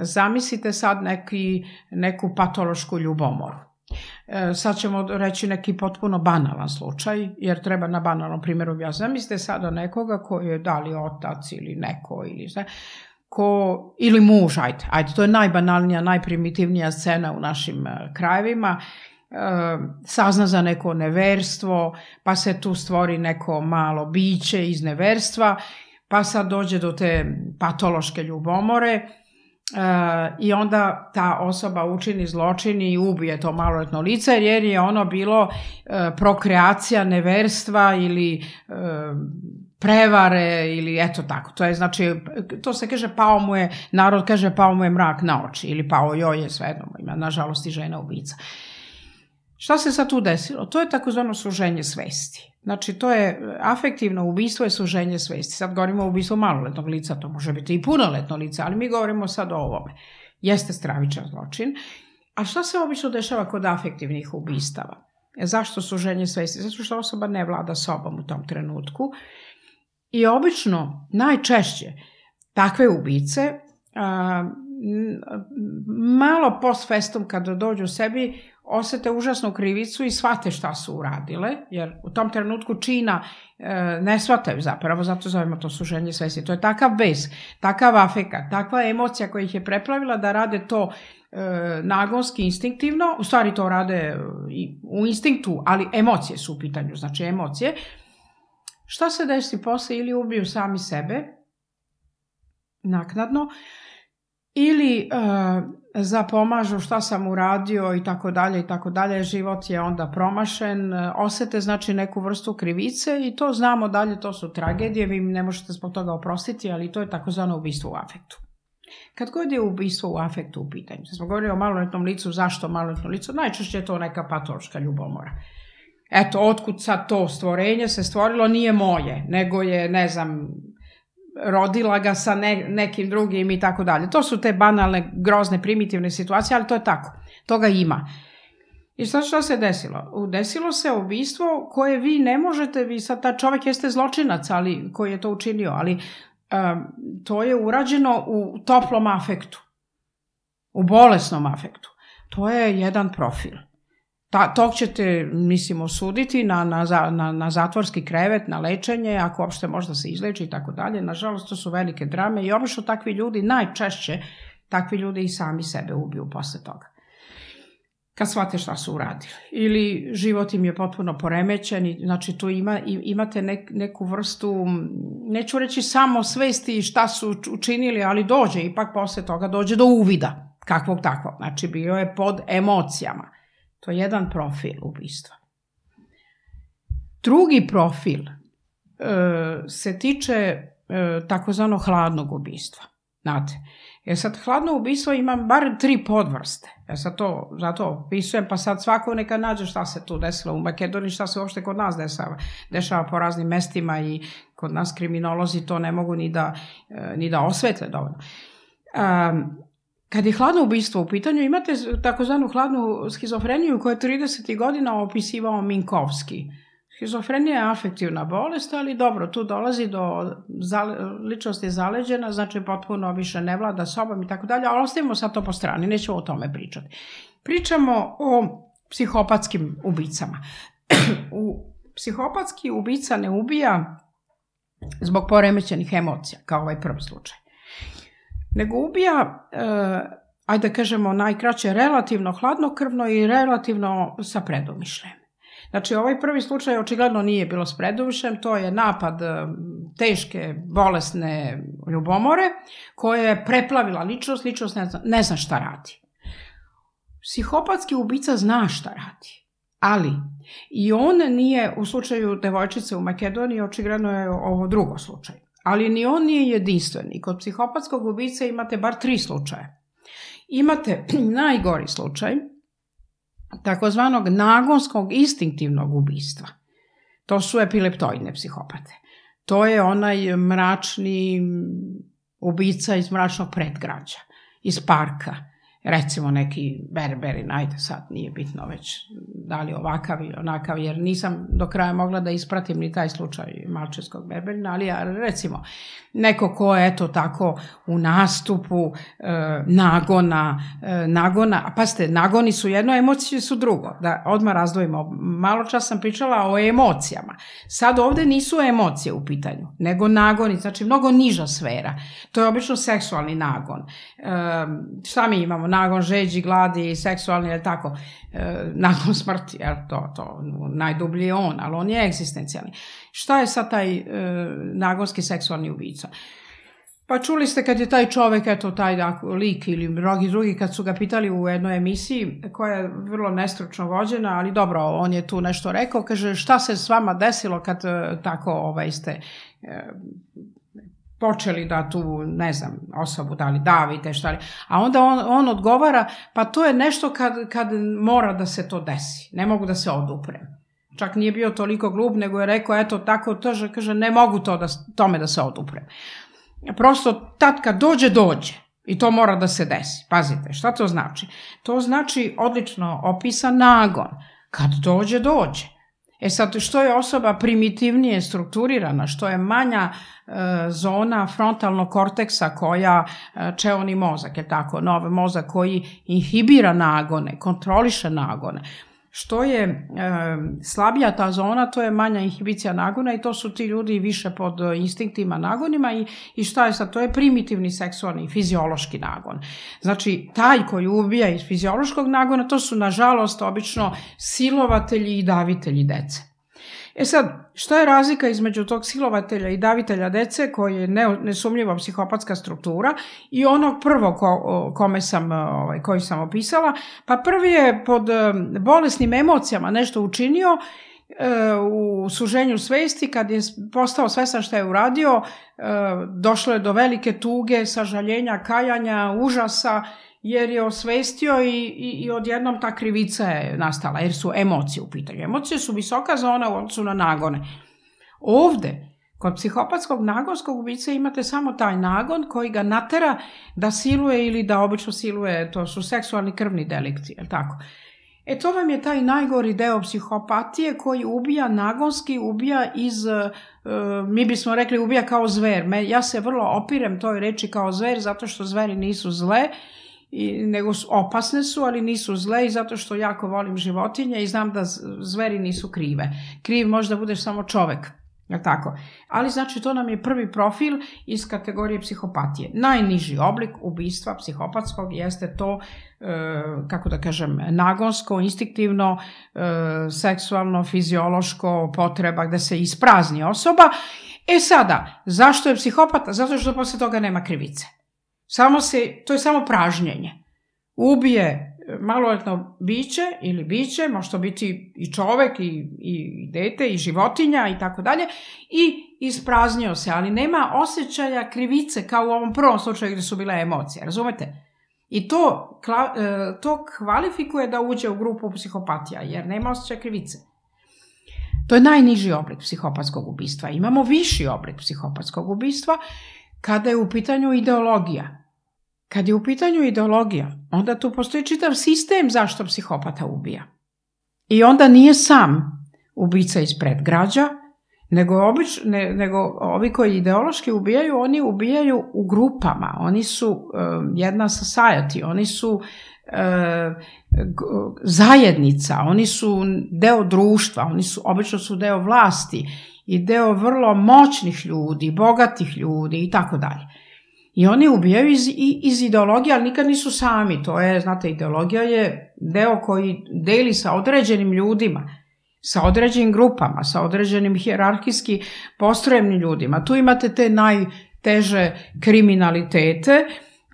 Zamislite sad neki, neku patološku ljubomoru. E, sad ćemo reći neki potpuno banalan slučaj, jer treba na banalnom primjeru objasniti. Zamislite sada nekoga koji je da li otac ili neko ili sve, ko, ili muž, ajde, ajde, to je najbanalnija, najprimitivnija scena u našim e, krajevima, e, sazna za neko neverstvo, pa se tu stvori neko malo biće iz neverstva, pa sad dođe do te patološke ljubomore, Uh, i onda ta osoba učini zločin i ubije to maloletno lice jer je ono bilo uh, prokreacija neverstva ili uh, prevare ili eto tako. To je znači, to se kaže pao mu je, narod kaže pao mu je mrak na oči ili pao joj je svejedno, ima nažalost i žena ubica. Šta se sad tu desilo? To je takozvano suženje svesti. Znači, to je afektivno ubistvo je suženje svesti. Sad govorimo o ubistvu maloletnog lica, to može biti i punoletno lice, ali mi govorimo sad o ovome. Jeste stravičan zločin. A šta se obično dešava kod afektivnih ubistava? E, zašto suženje svesti? Zato što osoba ne vlada sobom u tom trenutku. I obično, najčešće, takve ubice a, malo post festom kada dođu sebi osete užasnu krivicu i shvate šta su uradile, jer u tom trenutku čina e, ne shvataju zapravo, zato zovemo to suženje svesti. To je takav bez, takav afekat, takva emocija koja ih je preplavila da rade to e, nagonski, instinktivno, u stvari to rade e, i u instinktu, ali emocije su u pitanju, znači emocije. Šta se desi posle ili ubiju sami sebe, naknadno, ili uh, zapomažu šta sam uradio i tako dalje i tako dalje, život je onda promašen, e, osete znači neku vrstu krivice i to znamo dalje, to su tragedije, vi ne možete zbog toga oprostiti, ali to je takozvano ubistvo u afektu. Kad god je ubistvo u afektu u pitanju, smo govorili o maloletnom licu, zašto maloletno licu, najčešće je to neka patološka ljubomora. Eto, otkud sad to stvorenje se stvorilo, nije moje, nego je, ne znam, rodila ga sa ne, nekim drugim i tako dalje. To su te banalne, grozne, primitivne situacije, ali to je tako. Toga ima. I sad što se desilo? Desilo se ubistvo koje vi ne možete, vi sad ta čovek jeste zločinac, ali koji je to učinio, ali um, to je urađeno u toplom afektu, u bolesnom afektu. To je jedan profil. Ta, tog ćete, mislim, osuditi na, na, na, na zatvorski krevet, na lečenje, ako uopšte možda se izleči i tako dalje. Nažalost, to su velike drame i obično takvi ljudi, najčešće takvi ljudi i sami sebe ubiju posle toga. Kad shvate šta su uradili. Ili život im je potpuno poremećen, i, znači tu ima, imate nek, neku vrstu, neću reći samo svesti šta su učinili, ali dođe, ipak posle toga dođe do uvida, kakvog takvog. Znači bio je pod emocijama To je jedan profil ubistva. Drugi profil e, se tiče e, takozvano hladnog ubistva. Znate, jer sad hladno ubistvo ima bar tri podvrste. Ja sad to, zato opisujem, pa sad svako neka nađe šta se tu desilo u Makedoniji, šta se uopšte kod nas dešava. Dešava po raznim mestima i kod nas kriminolozi to ne mogu ni da, e, ni da osvetle dovoljno. Um, Kad je hladno ubistvo u pitanju, imate takozvanu hladnu schizofreniju koju je 30. godina opisivao Minkovski. Schizofrenija je afektivna bolest, ali dobro, tu dolazi do zale, ličnosti zaleđena, znači potpuno više ne vlada sobom i tako dalje, ali ostavimo sad to po strani, nećemo o tome pričati. Pričamo o psihopatskim ubicama. U psihopatski ubica ne ubija zbog poremećenih emocija, kao ovaj prvi slučaj. Nego ubija, e, ajde da kažemo najkraće, relativno hladnokrvno i relativno sa predomišljem. Znači, ovaj prvi slučaj očigledno nije bilo s preduvišem, to je napad e, teške, bolesne ljubomore koja je preplavila ličnost, ličnost ne zna, ne zna šta radi. Psihopatski ubica zna šta radi, ali i on nije u slučaju devojčice u Makedoniji, očigledno je ovo drugo slučaj. Ali ni on nije jedinstven i kod psihopatskog ubica imate bar tri slučaje. Imate najgori slučaj, takozvanog nagonskog instinktivnog ubistva. To su epileptoidne psihopate. To je onaj mračni ubica iz mračnog predgrađa, iz parka, recimo neki berberi, najde sad, nije bitno već da li ovakav ili onakav, jer nisam do kraja mogla da ispratim ni taj slučaj malčeskog berberina, ali ja, recimo neko ko je eto tako u nastupu e, nagona, e, nagona, a pazite, nagoni su jedno, emocije su drugo, da odmah razdvojimo. Malo čas sam pričala o emocijama. Sad ovde nisu emocije u pitanju, nego nagoni, znači mnogo niža sfera. To je obično seksualni nagon. E, šta mi imamo? Nagon žeđi, gladi, seksualni, je tako? E, nagon smrti, jer to, to najdublji je on, ali on je egzistencijalni. Šta je sad taj e, nagonski seksualni ubica? Pa čuli ste kad je taj čovek, eto taj lik ili mnogi drugi, kad su ga pitali u jednoj emisiji koja je vrlo nestručno vođena, ali dobro, on je tu nešto rekao, kaže šta se s vama desilo kad e, tako ovaj, ste e, počeli da tu, ne znam, osobu da li davite, šta li. A onda on, on odgovara, pa to je nešto kad, kad mora da se to desi. Ne mogu da se oduprem. Čak nije bio toliko glup, nego je rekao, eto, tako teže, kaže, ne mogu to da, tome da se oduprem. Prosto, tad kad dođe, dođe. I to mora da se desi. Pazite, šta to znači? To znači odlično opisan nagon. Kad dođe, dođe. E sad, što je osoba primitivnije strukturirana, što je manja e, zona frontalnog korteksa koja e, čeoni mozak, je tako, nov mozak koji inhibira nagone, kontroliše nagone, Što je e, slabija ta zona, to je manja inhibicija nagona i to su ti ljudi više pod instinktima nagonima i, i šta je sad? To je primitivni seksualni, fiziološki nagon. Znači, taj koji ubija iz fiziološkog nagona, to su nažalost obično silovatelji i davitelji dece. E sad, šta je razlika između tog silovatelja i davitelja dece koji je ne, nesumljiva psihopatska struktura i onog prvog ko, kome sam, ovaj, koji sam opisala? Pa prvi je pod bolesnim emocijama nešto učinio e, u suženju svesti, kad je postao svestan šta je uradio, e, došlo je do velike tuge, sažaljenja, kajanja, užasa jer je osvestio i, i, i odjednom ta krivica je nastala, jer su emocije u pitanju. Emocije su visoka zona u odnosu na nagone. Ovde, kod psihopatskog nagonskog ubice imate samo taj nagon koji ga natera da siluje ili da obično siluje, to su seksualni krvni delikti, je tako? E to vam je taj najgori deo psihopatije koji ubija nagonski, ubija iz, uh, mi bismo rekli ubija kao zver. Ja se vrlo opirem toj reči kao zver zato što zveri nisu zle, i, nego opasne su, ali nisu zle i zato što jako volim životinje i znam da zveri nisu krive. Kriv možda budeš samo čovek. Ja tako? Ali znači to nam je prvi profil iz kategorije psihopatije. Najniži oblik ubistva psihopatskog jeste to, e, kako da kažem, nagonsko, instinktivno, e, seksualno, fiziološko potreba gde se isprazni osoba. E sada, zašto je psihopata? Zato što posle toga nema krivice. Samo se, to je samo pražnjenje. Ubije e, maloletno biće ili biće, može to biti i čovek i, i dete i životinja i tako dalje i ispraznio se, ali nema osjećaja krivice kao u ovom prvom slučaju gde su bile emocije, razumete? I to, e, to kvalifikuje da uđe u grupu psihopatija, jer nema osjećaja krivice. To je najniži oblik psihopatskog ubistva. Imamo viši oblik psihopatskog ubistva kada je u pitanju ideologija. Kad je u pitanju ideologija, onda tu postoji čitav sistem zašto psihopata ubija. I onda nije sam. ubica iz predgrađa, nego, obič, ne, nego ovi koji ideološki ubijaju, oni ubijaju u grupama, oni su um, jedna society, oni su uh, zajednica, oni su deo društva, oni su, obično su deo vlasti i deo vrlo moćnih ljudi, bogatih ljudi i tako dalje. I oni ubijaju iz, iz ideologije, ali nikad nisu sami. To je, znate, ideologija je deo koji deli sa određenim ljudima, sa određenim grupama, sa određenim hjerarhijski postrojemnim ljudima. Tu imate te najteže kriminalitete,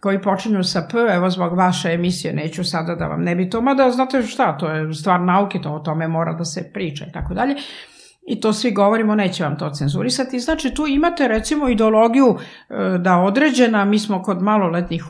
koji počinju sa P, evo zbog vaše emisije, neću sada da vam ne bi to, mada znate šta, to je stvar nauke, to o tome mora da se priča i tako dalje i to svi govorimo, neće vam to cenzurisati. Znači tu imate recimo ideologiju e, da određena, mi smo kod maloletnih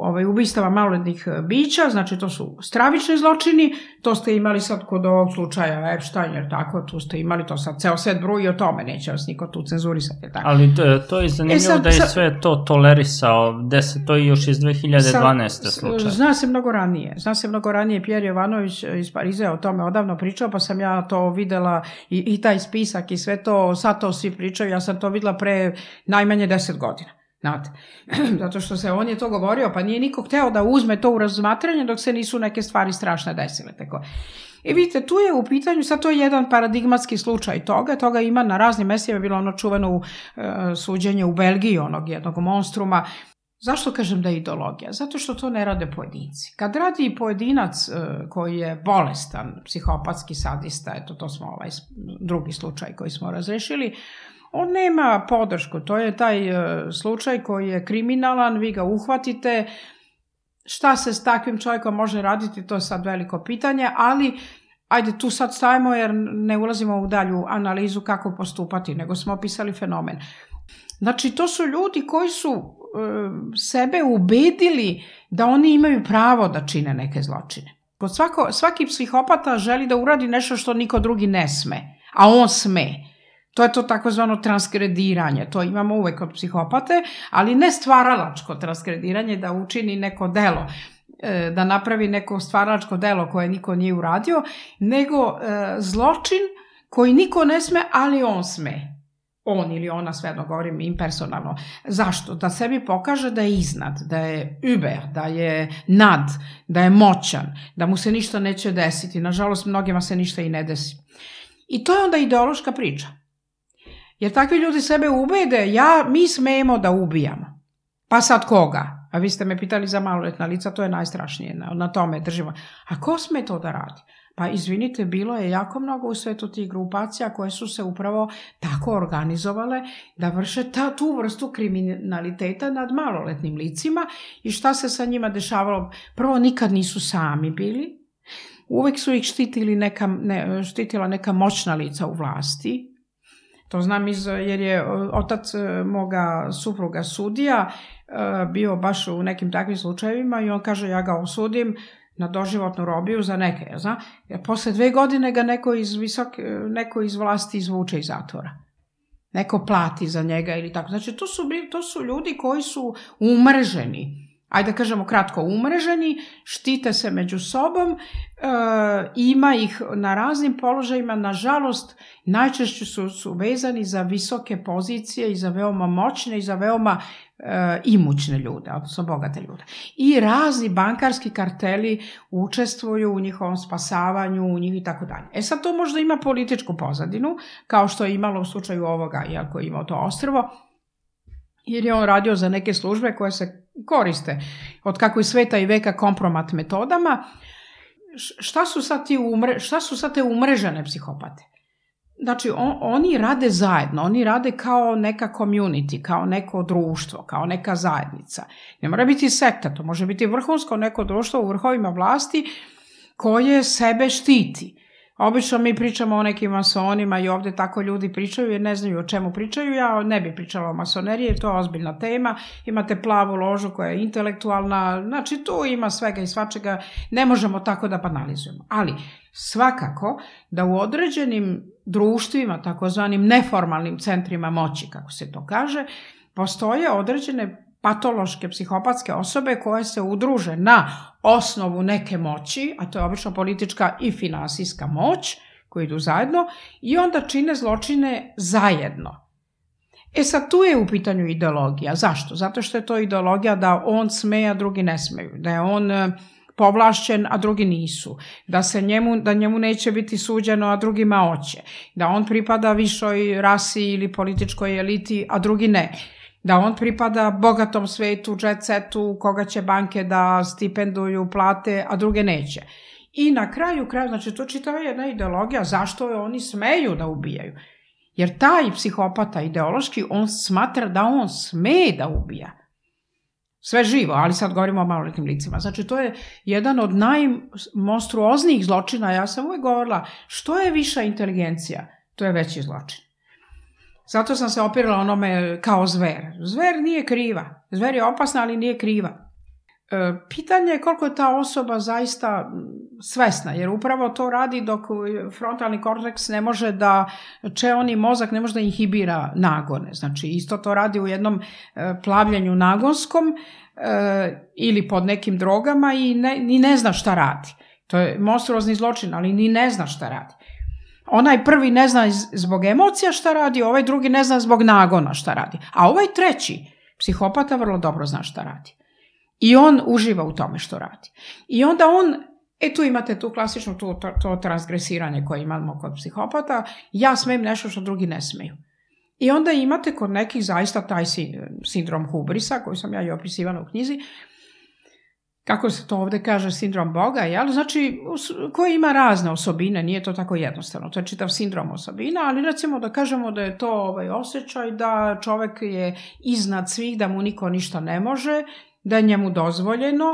ovaj, ubistava maloletnih e, bića, znači to su stravični zločini, to ste imali sad kod ovog slučaja Epstein, jer tako, tu ste imali to sad, ceo set bruji o tome, neće vas niko tu cenzurisati. Tako. Ali to, to je zanimljivo e sad, da je sad, sve to tolerisao, gde se to još iz 2012. Sad, slučaj. Zna se mnogo ranije, zna se mnogo ranije, Pierre Jovanović iz Parize o tome odavno pričao, pa sam ja to videla i, i taj spisak i sve to, sad to svi pričaju, ja sam to videla pre najmanje 10 godina. Znate, zato što se on je to govorio, pa nije niko hteo da uzme to u razmatranje dok se nisu neke stvari strašne desile. Tako. I vidite, tu je u pitanju, sad to je jedan paradigmatski slučaj toga, toga ima na raznim mestima, bilo ono čuveno uh, suđenje u Belgiji, onog jednog monstruma, Zašto kažem da je ideologija? Zato što to ne rade pojedinci. Kad radi pojedinac uh, koji je bolestan, psihopatski sadista, eto to smo ovaj drugi slučaj koji smo razrešili, on nema podršku. To je taj uh, slučaj koji je kriminalan, vi ga uhvatite, šta se s takvim čovjekom može raditi, to je sad veliko pitanje, ali ajde tu sad stavimo jer ne ulazimo u dalju analizu kako postupati, nego smo opisali fenomen. Znači, to su ljudi koji su sebe ubedili da oni imaju pravo da čine neke zločine. Kod svako, svaki psihopata želi da uradi nešto što niko drugi ne sme, a on sme. To je to takozvano transkrediranje. To imamo uvek kod psihopate, ali ne stvaralačko transkrediranje da učini neko delo e, da napravi neko stvaralačko delo koje niko nije uradio, nego e, zločin koji niko ne sme, ali on sme on ili ona, svejedno govorim impersonalno. Zašto? Da sebi pokaže da je iznad, da je über, da je nad, da je moćan, da mu se ništa neće desiti. Nažalost, mnogima se ništa i ne desi. I to je onda ideološka priča. Jer takvi ljudi sebe ubede, ja, mi smemo da ubijamo. Pa sad koga? A vi ste me pitali za maloletna lica, to je najstrašnije, na, na tome držimo. A ko sme to da radi? Pa izvinite, bilo je jako mnogo u svetu tih grupacija koje su se upravo tako organizovale da vrše ta, tu vrstu kriminaliteta nad maloletnim licima i šta se sa njima dešavalo. Prvo, nikad nisu sami bili, uvek su ih štitili neka, ne, štitila neka moćna lica u vlasti, To znam iz, jer je otac e, moga supruga sudija e, bio baš u nekim takvim slučajevima i on kaže ja ga osudim na doživotnu robiju za neke, zna? Jer posle dve godine ga neko iz, visok, neko iz vlasti izvuče iz zatvora. Neko plati za njega ili tako. Znači, to su, to su ljudi koji su umrženi ajde da kažemo kratko, umreženi, štite se među sobom, e, ima ih na raznim položajima, nažalost, najčešće su, su vezani za visoke pozicije i za veoma moćne i za veoma e, imućne ljude, odnosno bogate ljude. I razni bankarski karteli učestvuju u njihovom spasavanju, u njih i tako dalje. E sad to možda ima političku pozadinu, kao što je imalo u slučaju ovoga, iako je imao to ostrvo, jer je on radio za neke službe koje se koriste od kako i sveta i veka kompromat metodama. Šta su sad, ti umre, šta su sad te umrežene psihopate? Znači, on, oni rade zajedno, oni rade kao neka community, kao neko društvo, kao neka zajednica. Ne mora biti sekta, to može biti vrhunsko neko društvo u vrhovima vlasti koje sebe štiti. Obično mi pričamo o nekim masonima i ovde tako ljudi pričaju jer ne znaju o čemu pričaju. Ja ne bi pričala o masoneriji to je ozbiljna tema. Imate plavu ložu koja je intelektualna, znači tu ima svega i svačega. Ne možemo tako da banalizujemo. Ali svakako da u određenim društvima, takozvanim neformalnim centrima moći, kako se to kaže, postoje određene patološke psihopatske osobe koje se udruže na osnovu neke moći, a to je obično politička i finansijska moć, koji idu zajedno i onda čine zločine zajedno. E sad tu je u pitanju ideologija. Zašto? Zato što je to ideologija da on sme, a drugi ne smeju. Da je on e, povlašćen, a drugi nisu. Da se njemu, da njemu neće biti suđeno, a drugima oće. Da on pripada višoj rasi ili političkoj eliti, a drugi ne. Da on pripada bogatom svetu, jet setu, koga će banke da stipenduju, plate, a druge neće. I na kraju kraja, znači to čitava jedna ideologija zašto je oni smeju da ubijaju. Jer taj psihopata ideološki, on smatra da on sme da ubija. Sve živo, ali sad govorimo o maloletnim licima. Znači, to je jedan od najmonstruoznijih zločina. Ja sam uvijek govorila, što je viša inteligencija, to je veći zločin. Zato sam se opirala onome kao zver. Zver nije kriva. Zver je opasna, ali nije kriva. E, pitanje je koliko je ta osoba zaista svesna, jer upravo to radi dok frontalni korteks ne može da, čeoni mozak ne može da inhibira nagone. Znači isto to radi u jednom e, plavljanju nagonskom e, ili pod nekim drogama i ne, ni ne zna šta radi. To je monstruozni zločin, ali ni ne zna šta radi. Onaj prvi ne zna zbog emocija šta radi, ovaj drugi ne zna zbog nagona šta radi. A ovaj treći, psihopata, vrlo dobro zna šta radi. I on uživa u tome što radi. I onda on, e tu imate tu klasično to, to, transgresiranje koje imamo kod psihopata, ja smem nešto što drugi ne smeju. I onda imate kod nekih zaista taj sindrom Hubrisa, koji sam ja i opisivala u knjizi, kako se to ovde kaže, sindrom Boga, jel? Znači, koji ima razne osobine, nije to tako jednostavno, to je čitav sindrom osobina, ali recimo da kažemo da je to ovaj osjećaj da čovek je iznad svih, da mu niko ništa ne može da je njemu dozvoljeno,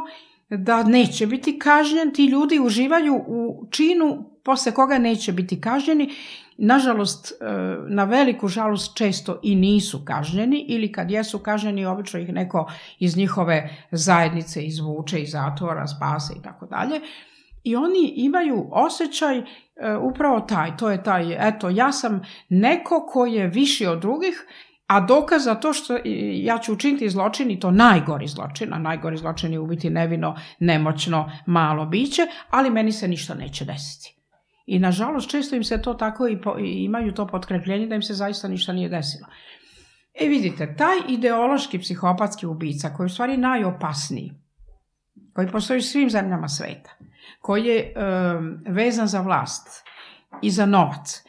da neće biti kažnjen, ti ljudi uživaju u činu posle koga neće biti kažnjeni. Nažalost, e, na veliku žalost često i nisu kažnjeni ili kad jesu kažnjeni, obično ih neko iz njihove zajednice izvuče iz zatvora, spase i tako dalje. I oni imaju osjećaj e, upravo taj, to je taj, eto, ja sam neko ko je viši od drugih A dokaz za to što ja ću učiniti zločin i to najgori zločin, a najgori zločin je ubiti nevino, nemoćno, malo biće, ali meni se ništa neće desiti. I nažalost često im se to tako i, po, i imaju to potkrepljenje da im se zaista ništa nije desilo. E vidite, taj ideološki psihopatski ubica koji je u stvari najopasniji, koji postoji u svim zemljama sveta, koji je um, vezan za vlast i za novac,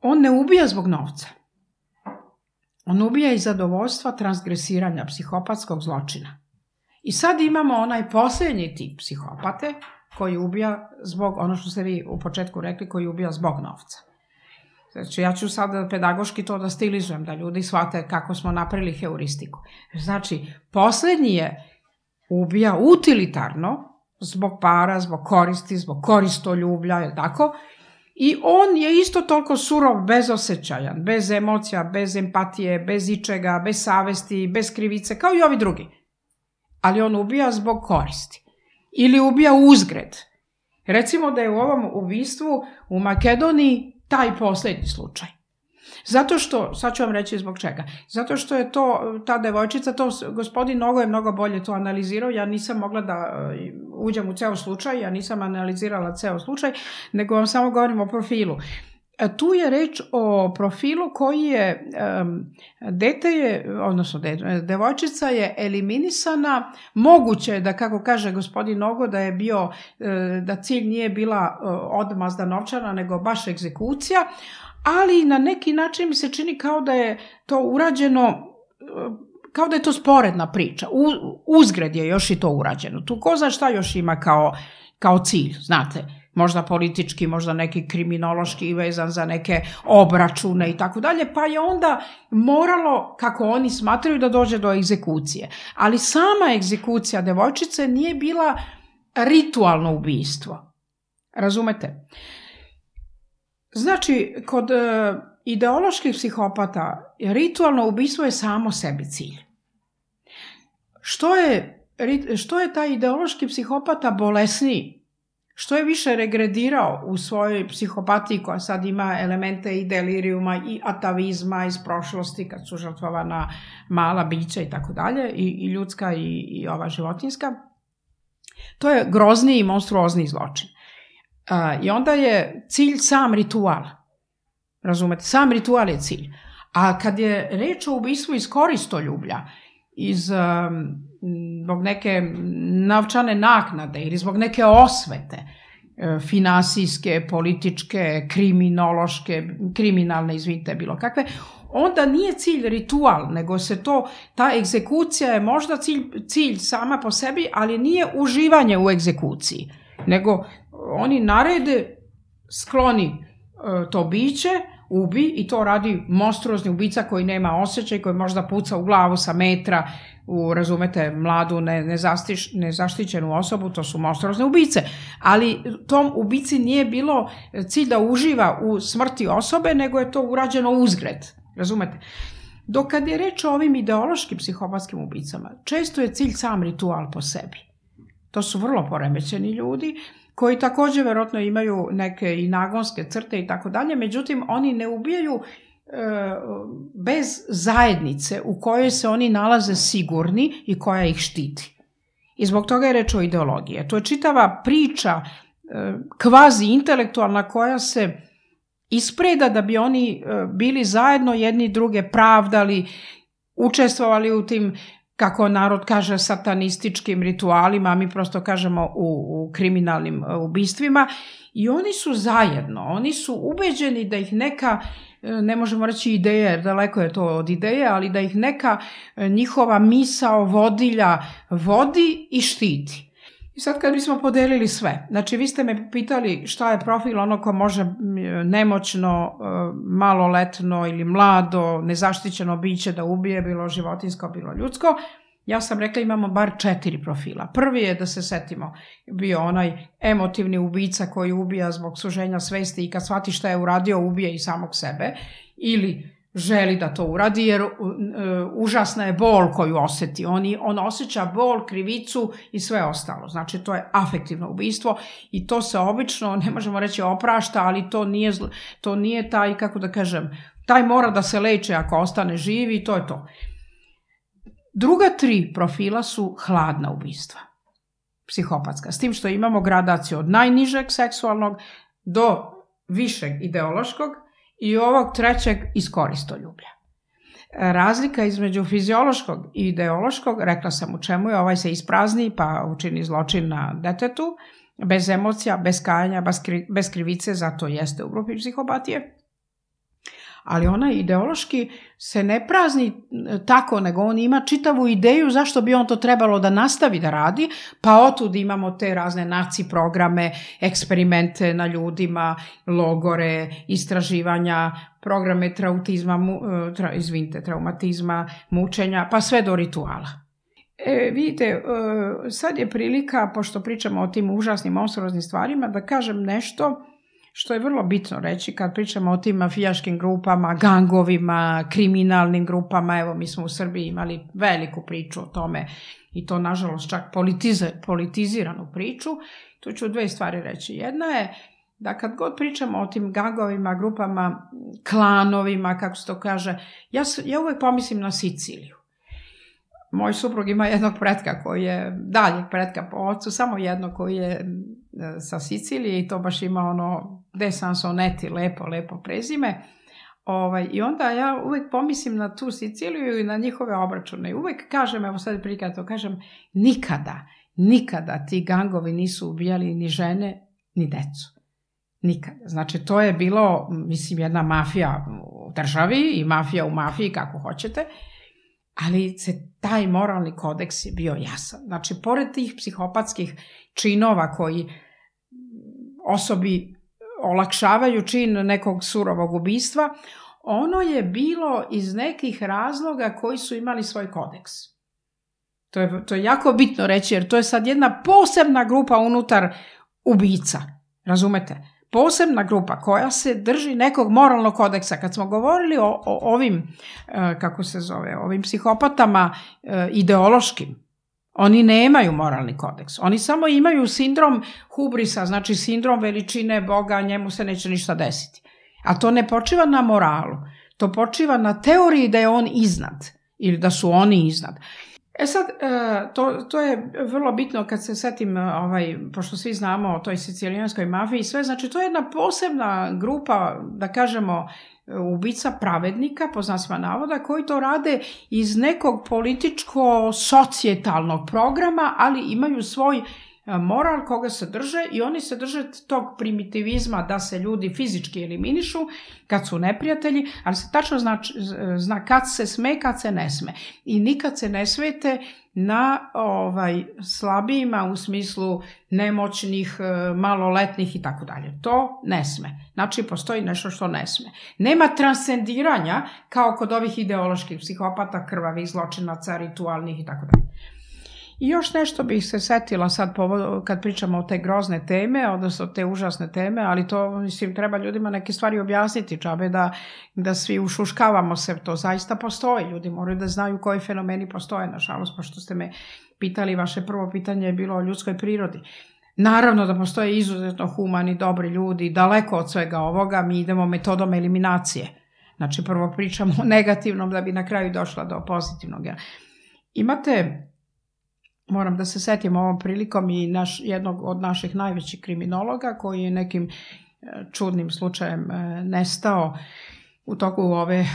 on ne ubija zbog novca. On ubija iz zadovoljstva transgresiranja psihopatskog zločina. I sad imamo onaj posljednji tip psihopate koji ubija zbog, ono što ste vi u početku rekli, koji ubija zbog novca. Znači, ja ću sad pedagoški to da stilizujem, da ljudi shvate kako smo napravili heuristiku. Znači, poslednji je ubija utilitarno, zbog para, zbog koristi, zbog koristoljublja, je tako? I on je isto toliko surov, bezosećajan, bez emocija, bez empatije, bez ičega, bez savesti, bez krivice, kao i ovi drugi. Ali on ubija zbog koristi. Ili ubija uzgred. Recimo da je u ovom ubistvu u Makedoniji taj poslednji slučaj. Zato što, sad ću vam reći zbog čega, zato što je to, ta devojčica, to gospodin Nogo je mnogo bolje to analizirao, ja nisam mogla da e, uđem u ceo slučaj, ja nisam analizirala ceo slučaj, nego vam samo govorim o profilu. E, tu je reč o profilu koji je, dete je, odnosno de, devojčica je eliminisana, moguće je da, kako kaže gospodin Nogo, da je bio, da cilj nije bila odmazda novčana, nego baš egzekucija, ali na neki način mi se čini kao da je to urađeno kao da je to sporedna priča. U, uzgred je još i to urađeno. Tu ko zna šta još ima kao, kao cilj, znate, možda politički, možda neki kriminološki vezan za neke obračune i tako dalje, pa je onda moralo, kako oni smatraju, da dođe do egzekucije. Ali sama egzekucija devojčice nije bila ritualno ubistvo. Razumete? Znači, kod e, ideoloških psihopata ritualno ubistvo je samo sebi cilj. Što je, što je taj ideološki psihopata bolesniji? Što je više regredirao u svojoj psihopatiji koja sad ima elemente i delirijuma i atavizma iz prošlosti kad su žrtvovana mala bića i tako dalje, i ljudska i, i ova životinska, to je grozniji i monstruozni zločin. A, I onda je cilj sam ritual. Razumete? Sam ritual je cilj. A kad je reč o ubistvu iz koristoljublja, iz, um, zbog neke novčane naknade ili zbog neke osvete, e, finansijske, političke, kriminološke, kriminalne, izvinite, bilo kakve, onda nije cilj ritual, nego se to, ta egzekucija je možda cilj, cilj sama po sebi, ali nije uživanje u egzekuciji, nego oni narede skloni e, to biće, ubi i to radi monstruozni ubica koji nema osjećaj, koji možda puca u glavu sa metra u, razumete, mladu ne, nezastiš, nezaštićenu osobu, to su monstruozne ubice. Ali tom ubici nije bilo cilj da uživa u smrti osobe, nego je to urađeno uzgred. Razumete? Dok kad je reč o ovim ideološkim psihopatskim ubicama, često je cilj sam ritual po sebi. To su vrlo poremećeni ljudi, koji takođe verovatno imaju neke i nagonske crte i tako dalje, međutim oni ne ubijaju e, bez zajednice u kojoj se oni nalaze sigurni i koja ih štiti. I zbog toga je reč o ideologiji. To je čitava priča e, kvazi intelektualna koja se ispreda da bi oni e, bili zajedno jedni druge pravdali, učestvovali u tim kako narod kaže, satanističkim ritualima, a mi prosto kažemo u, u kriminalnim e, ubistvima. I oni su zajedno, oni su ubeđeni da ih neka, e, ne možemo reći ideje, jer daleko je to od ideje, ali da ih neka e, njihova misao vodilja vodi i štiti. I sad kad bismo podelili sve, znači vi ste me pitali šta je profil ono ko može nemoćno, maloletno ili mlado, nezaštićeno biće da ubije, bilo životinsko, bilo ljudsko, Ja sam rekla imamo bar četiri profila. Prvi je da se setimo, bio onaj emotivni ubica koji ubija zbog suženja svesti i kad shvati šta je uradio ubije i samog sebe ili želi da to uradi jer uh, užasna je bol koju oseti. On, on osjeća bol, krivicu i sve ostalo. Znači to je afektivno ubistvo i to se obično, ne možemo reći oprašta, ali to nije, to nije taj, kako da kažem, taj mora da se leče ako ostane živ i to je to. Druga tri profila su hladna ubistva. Psihopatska. S tim što imamo gradaciju od najnižeg seksualnog do višeg ideološkog i ovog trećeg iz koristoljublja. Razlika između fiziološkog i ideološkog, rekla sam u čemu je, ovaj se isprazni pa učini zločin na detetu, bez emocija, bez kajanja, bez krivice, zato jeste u grupi psihopatije ali ona ideološki se ne prazni e, tako, nego on ima čitavu ideju zašto bi on to trebalo da nastavi da radi, pa otud imamo te razne naci programe, eksperimente na ljudima, logore, istraživanja, programe trautizma, e, tra, izvinite, traumatizma, mučenja, pa sve do rituala. E, vidite, e, sad je prilika, pošto pričamo o tim užasnim, monstruoznim stvarima, da kažem nešto što je vrlo bitno reći kad pričamo o tim mafijaškim grupama, gangovima, kriminalnim grupama. Evo, mi smo u Srbiji imali veliku priču o tome i to, nažalost, čak politize, politiziranu priču. Tu ću dve stvari reći. Jedna je da kad god pričamo o tim gangovima, grupama, klanovima, kako se to kaže, ja, ja uvek pomislim na Siciliju. Moj suprug ima jednog pretka koji je, daljeg pretka po ocu, samo jedno koji je sa Sicilije i to baš ima ono De Sansoneti, lepo, lepo prezime. Ovaj, I onda ja uvek pomislim na tu Siciliju i na njihove obračune. I uvek kažem, evo sad prikada to kažem, nikada, nikada ti gangovi nisu ubijali ni žene, ni decu. Nikada. Znači, to je bilo, mislim, jedna mafija u državi i mafija u mafiji, kako hoćete, ali se taj moralni kodeks je bio jasan. Znači, pored tih psihopatskih činova koji osobi olakšavaju čin nekog surovog ubistva, ono je bilo iz nekih razloga koji su imali svoj kodeks. To je, to je jako bitno reći, jer to je sad jedna posebna grupa unutar ubica. Razumete? Posebna grupa koja se drži nekog moralnog kodeksa. Kad smo govorili o, o ovim, e, kako se zove, ovim psihopatama e, ideološkim, Oni nemaju moralni kodeks. Oni samo imaju sindrom hubrisa, znači sindrom veličine Boga, njemu se neće ništa desiti. A to ne počiva na moralu. To počiva na teoriji da je on iznad ili da su oni iznad. E sad, e, to, to je vrlo bitno kad se setim, e, ovaj, pošto svi znamo o toj sicilijanskoj mafiji i sve, znači to je jedna posebna grupa, da kažemo, ubica pravednika, po znacima navoda, koji to rade iz nekog političko-societalnog programa, ali imaju svoj moral koga se drže i oni se drže tog primitivizma da se ljudi fizički eliminišu kad su neprijatelji, ali se tačno zna, zna kad se sme, kad se ne sme. I nikad se ne svete na ovaj slabijima u smislu nemoćnih, e, maloletnih i tako dalje. To ne sme. Znači, postoji nešto što ne sme. Nema transcendiranja kao kod ovih ideoloških psihopata, krvavih zločinaca, ritualnih i tako dalje. I još nešto bih se setila sad kad pričamo o te grozne teme, odnosno te užasne teme, ali to mislim treba ljudima neke stvari objasniti, čabe da, da svi ušuškavamo se, to zaista postoji, ljudi moraju da znaju koji fenomeni postoje, nažalost, pošto ste me pitali, vaše prvo pitanje je bilo o ljudskoj prirodi. Naravno da postoje izuzetno humani, dobri ljudi, daleko od svega ovoga, mi idemo metodom eliminacije. Znači prvo pričamo o negativnom da bi na kraju došla do pozitivnog. Imate moram da se setim ovom prilikom i naš, jednog od naših najvećih kriminologa koji je nekim e, čudnim slučajem e, nestao u toku ove e,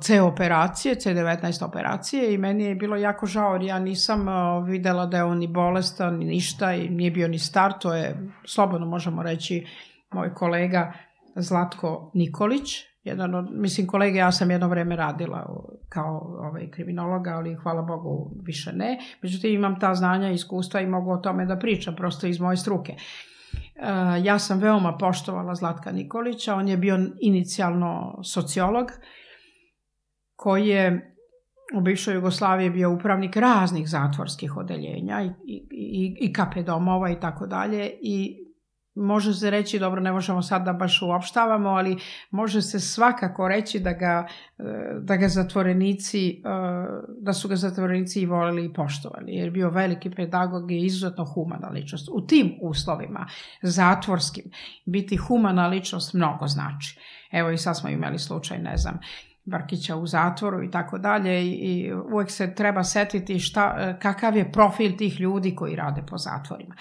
C operacije, C19 operacije i meni je bilo jako žao jer ja nisam videla da je on ni bolestan ni ništa i nije bio ni star, to je slobodno možemo reći moj kolega Zlatko Nikolić, jedan od, mislim kolege, ja sam jedno vreme radila kao ovaj, kriminologa, ali hvala Bogu više ne. Međutim, imam ta znanja i iskustva i mogu o tome da pričam, prosto iz moje struke. Uh, ja sam veoma poštovala Zlatka Nikolića, on je bio inicijalno sociolog koji je u bivšoj Jugoslaviji bio upravnik raznih zatvorskih odeljenja i, i, i, i kape domova i tako dalje i može se reći, dobro ne možemo sad da baš uopštavamo, ali može se svakako reći da ga, e, da ga zatvorenici, e, da su ga zatvorenici i volili i poštovali, jer je bio veliki pedagog i izuzetno humana ličnost. U tim uslovima, zatvorskim, biti humana ličnost mnogo znači. Evo i sad smo imali slučaj, ne znam, Barkića u zatvoru i tako dalje i uvek se treba setiti šta, e, kakav je profil tih ljudi koji rade po zatvorima.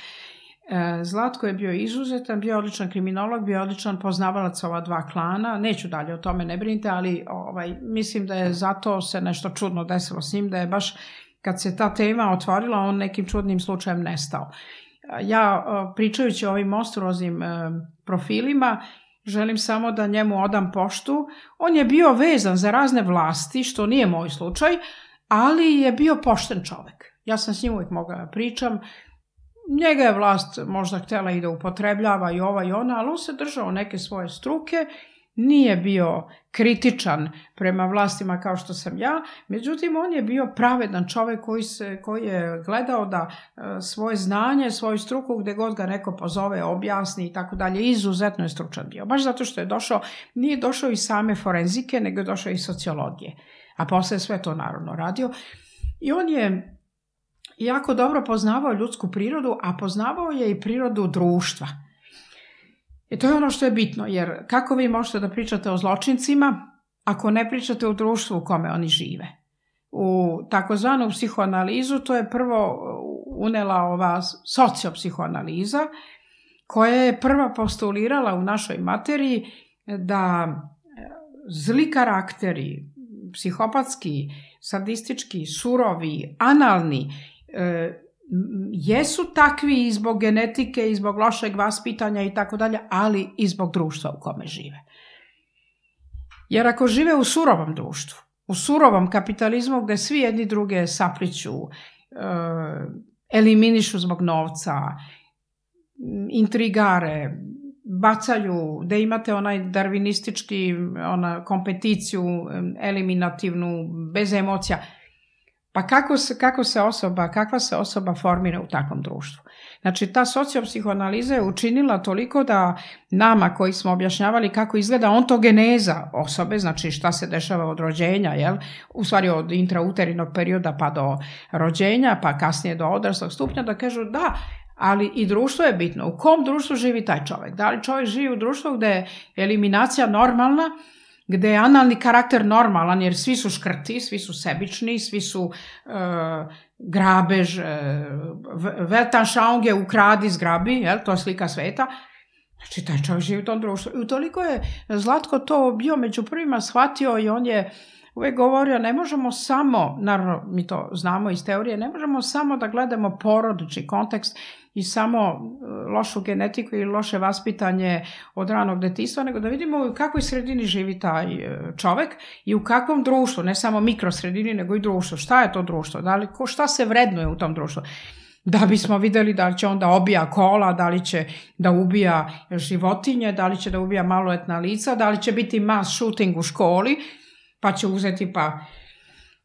E, Zlatko je bio izuzetan, bio odličan kriminolog, bio odličan poznavalac ova dva klana, neću dalje o tome ne brinite, ali ovaj, mislim da je zato se nešto čudno desilo s njim, da je baš kad se ta tema otvorila, on nekim čudnim slučajem nestao. Ja, pričajući o ovim monstruoznim e, profilima, želim samo da njemu odam poštu. On je bio vezan za razne vlasti, što nije moj slučaj, ali je bio pošten čovek. Ja sam s njim uvijek mogla da pričam, njega je vlast možda htjela i da upotrebljava i ova i ona, ali on se držao neke svoje struke, nije bio kritičan prema vlastima kao što sam ja, međutim on je bio pravedan čovjek koji, se, koji je gledao da e, svoje znanje, svoju struku gde god ga neko pozove, objasni i tako dalje, izuzetno je stručan bio. Baš zato što je došao, nije došao iz same forenzike, nego je došao iz sociologije. A posle sve to naravno radio. I on je jako dobro poznavao ljudsku prirodu, a poznavao je i prirodu društva. I to je ono što je bitno, jer kako vi možete da pričate o zločincima ako ne pričate o društvu u kome oni žive? U takozvanu psihoanalizu to je prvo unela ova sociopsihoanaliza koja je prva postulirala u našoj materiji da zli karakteri, psihopatski, sadistički, surovi, analni e, jesu takvi i zbog genetike i zbog lošeg vaspitanja i tako dalje, ali i zbog društva u kome žive. Jer ako žive u surovom društvu, u surovom kapitalizmu gde svi jedni druge sapliću, e, eliminišu zbog novca, intrigare, bacaju, da imate onaj darvinistički ona kompeticiju eliminativnu, bez emocija, Pa kako se, kako se osoba, kakva se osoba formira u takvom društvu? Znači, ta sociopsihoanaliza je učinila toliko da nama koji smo objašnjavali kako izgleda ontogeneza osobe, znači šta se dešava od rođenja, jel? u stvari od intrauterinog perioda pa do rođenja, pa kasnije do odraslog stupnja, da kažu da, ali i društvo je bitno. U kom društvu živi taj čovek? Da li čovek živi u društvu gde je eliminacija normalna, gde je analni karakter normalan, jer svi su škrti, svi su sebični, svi su uh, grabež, Veltan Šaunge ukradi, zgrabi, jel, to je slika sveta, Znači, taj čovjek živi u tom društvu. I utoliko je Zlatko to bio među prvima shvatio i on je uvek govorio, ne možemo samo, naravno mi to znamo iz teorije, ne možemo samo da gledamo porodični kontekst i samo e, lošu genetiku i loše vaspitanje od ranog detinstva, nego da vidimo u kakvoj sredini živi taj e, čovek i u kakvom društvu, ne samo mikrosredini, nego i društvu. Šta je to društvo? Da li, ko, šta se vrednuje u tom društvu? da bismo videli da li će onda obija kola, da li će da ubija životinje, da li će da ubija maloletna lica, da li će biti mass shooting u školi, pa će uzeti pa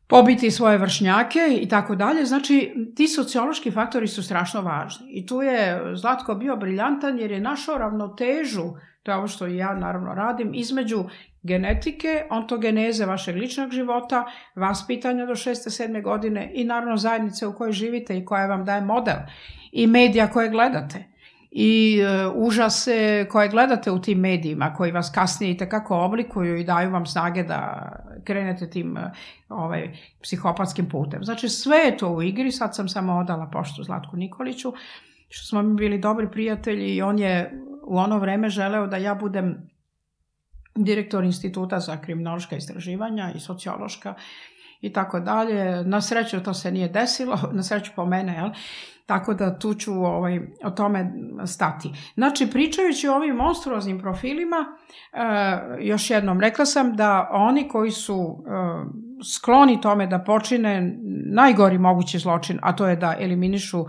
pobiti svoje vršnjake i tako dalje. Znači, ti sociološki faktori su strašno važni. I tu je Zlatko bio briljantan jer je našao ravnotežu, to je ovo što ja naravno radim, između genetike, ontogeneze vašeg ličnog života, vaspitanja do 6. 7. godine i naravno zajednice u kojoj živite i koja vam daje model i medija koje gledate i e, užase koje gledate u tim medijima koji vas kasnije i tekako oblikuju i daju vam snage da krenete tim e, ovaj, psihopatskim putem. Znači sve je to u igri, sad sam samo odala poštu Zlatku Nikoliću, što smo mi bili dobri prijatelji i on je u ono vreme želeo da ja budem direktor instituta za kriminološka istraživanja i sociološka i tako dalje. Na sreću to se nije desilo, na sreću po mene, jel? Tako da tu ću ovaj, o tome stati. Znači, pričajući o ovim monstruoznim profilima, e, još jednom rekla sam da oni koji su e, skloni tome da počine najgori mogući zločin, a to je da eliminišu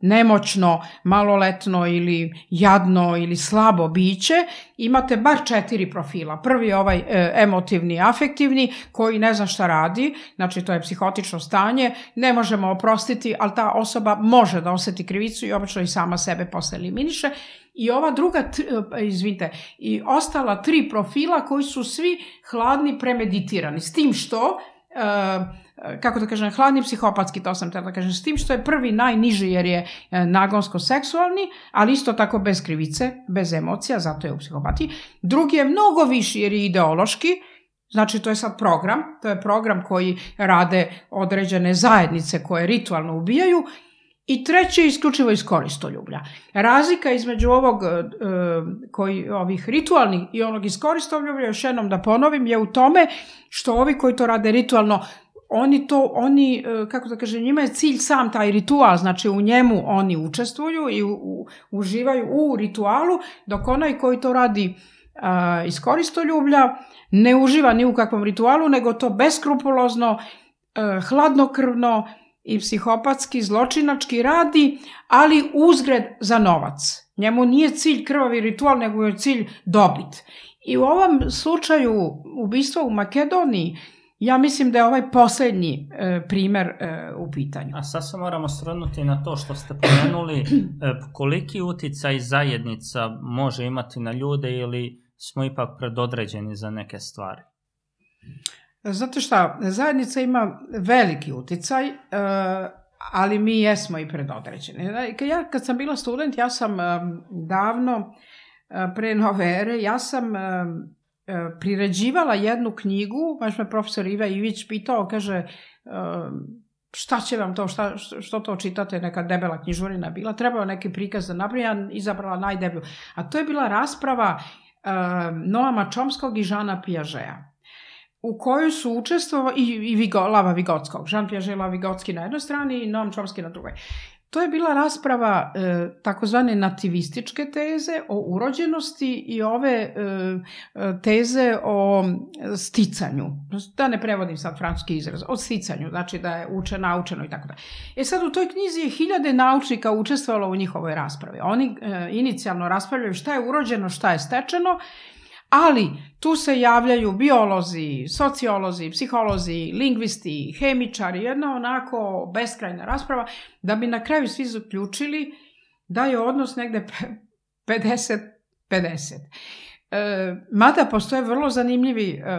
nemoćno, maloletno ili jadno ili slabo biće, imate bar četiri profila. Prvi je ovaj e, emotivni, afektivni, koji ne zna šta radi, znači to je psihotično stanje, ne možemo oprostiti, ali ta osoba može da oseti krivicu i obično i sama sebe posle eliminiše. I ova druga, e, izvinite, i ostala tri profila koji su svi hladni, premeditirani. S tim što, uh, kako da kažem, hladni psihopatski, to sam tada da kažem, s tim što je prvi najniži jer je e, nagonsko-seksualni, ali isto tako bez krivice, bez emocija, zato je u psihopatiji. Drugi je mnogo viši jer je ideološki, Znači, to je sad program, to je program koji rade određene zajednice koje ritualno ubijaju i treće je isključivo iz koristoljublja. Razlika između ovog, e, koji, ovih ritualnih i onog iz koristoljublja, još jednom da ponovim, je u tome što ovi koji to rade ritualno oni to, oni, e, kako da kažem, njima je cilj sam taj ritual, znači u njemu oni učestvuju i u, u, uživaju u ritualu, dok onaj koji to radi a, iz koristoljublja ne uživa ni u kakvom ritualu, nego to beskrupulozno, a, e, hladnokrvno i psihopatski, zločinački radi, ali uzgred za novac. Njemu nije cilj krvavi ritual, nego je cilj dobit. I u ovom slučaju ubistva u Makedoniji Ja mislim da je ovaj poslednji e, primer e, u pitanju. A sad se moramo srodnuti na to što ste pomenuli, e, koliki uticaj zajednica može imati na ljude ili smo ipak predodređeni za neke stvari? Znate šta, zajednica ima veliki uticaj, e, ali mi jesmo i predodređeni. Ja kad sam bila student, ja sam e, davno, e, pre nove ere, ja sam e, E, priređivala jednu knjigu, baš me profesor Iva Ivić pitao, kaže, e, šta će vam to, šta, što to čitate, neka debela knjižurina bila, trebao neki prikaz da napravim, izabrala najdeblju. A to je bila rasprava uh, Noama Čomskog i Žana Pijažeja u kojoj su učestvovali i, i Vigo, Lava Vigotskog, Žan Piaget Lava Vigotski na jednoj strani i Noam Čomski na drugoj. To je bila rasprava e, takozvane nativističke teze o urođenosti i ove e, e, teze o sticanju. Da ne prevodim sad francuski izraz. O sticanju, znači da je uče, naučeno i tako da. E sad u toj knjizi je hiljade naučnika učestvovalo u njihovoj raspravi. Oni e, inicijalno raspravljaju šta je urođeno, šta je stečeno Ali tu se javljaju biolozi, sociolozi, psiholozi, lingvisti, hemičari, jedna onako beskrajna rasprava, da bi na kraju svi zaključili da je odnos negde 50-50. E, mada postoje vrlo zanimljivi e,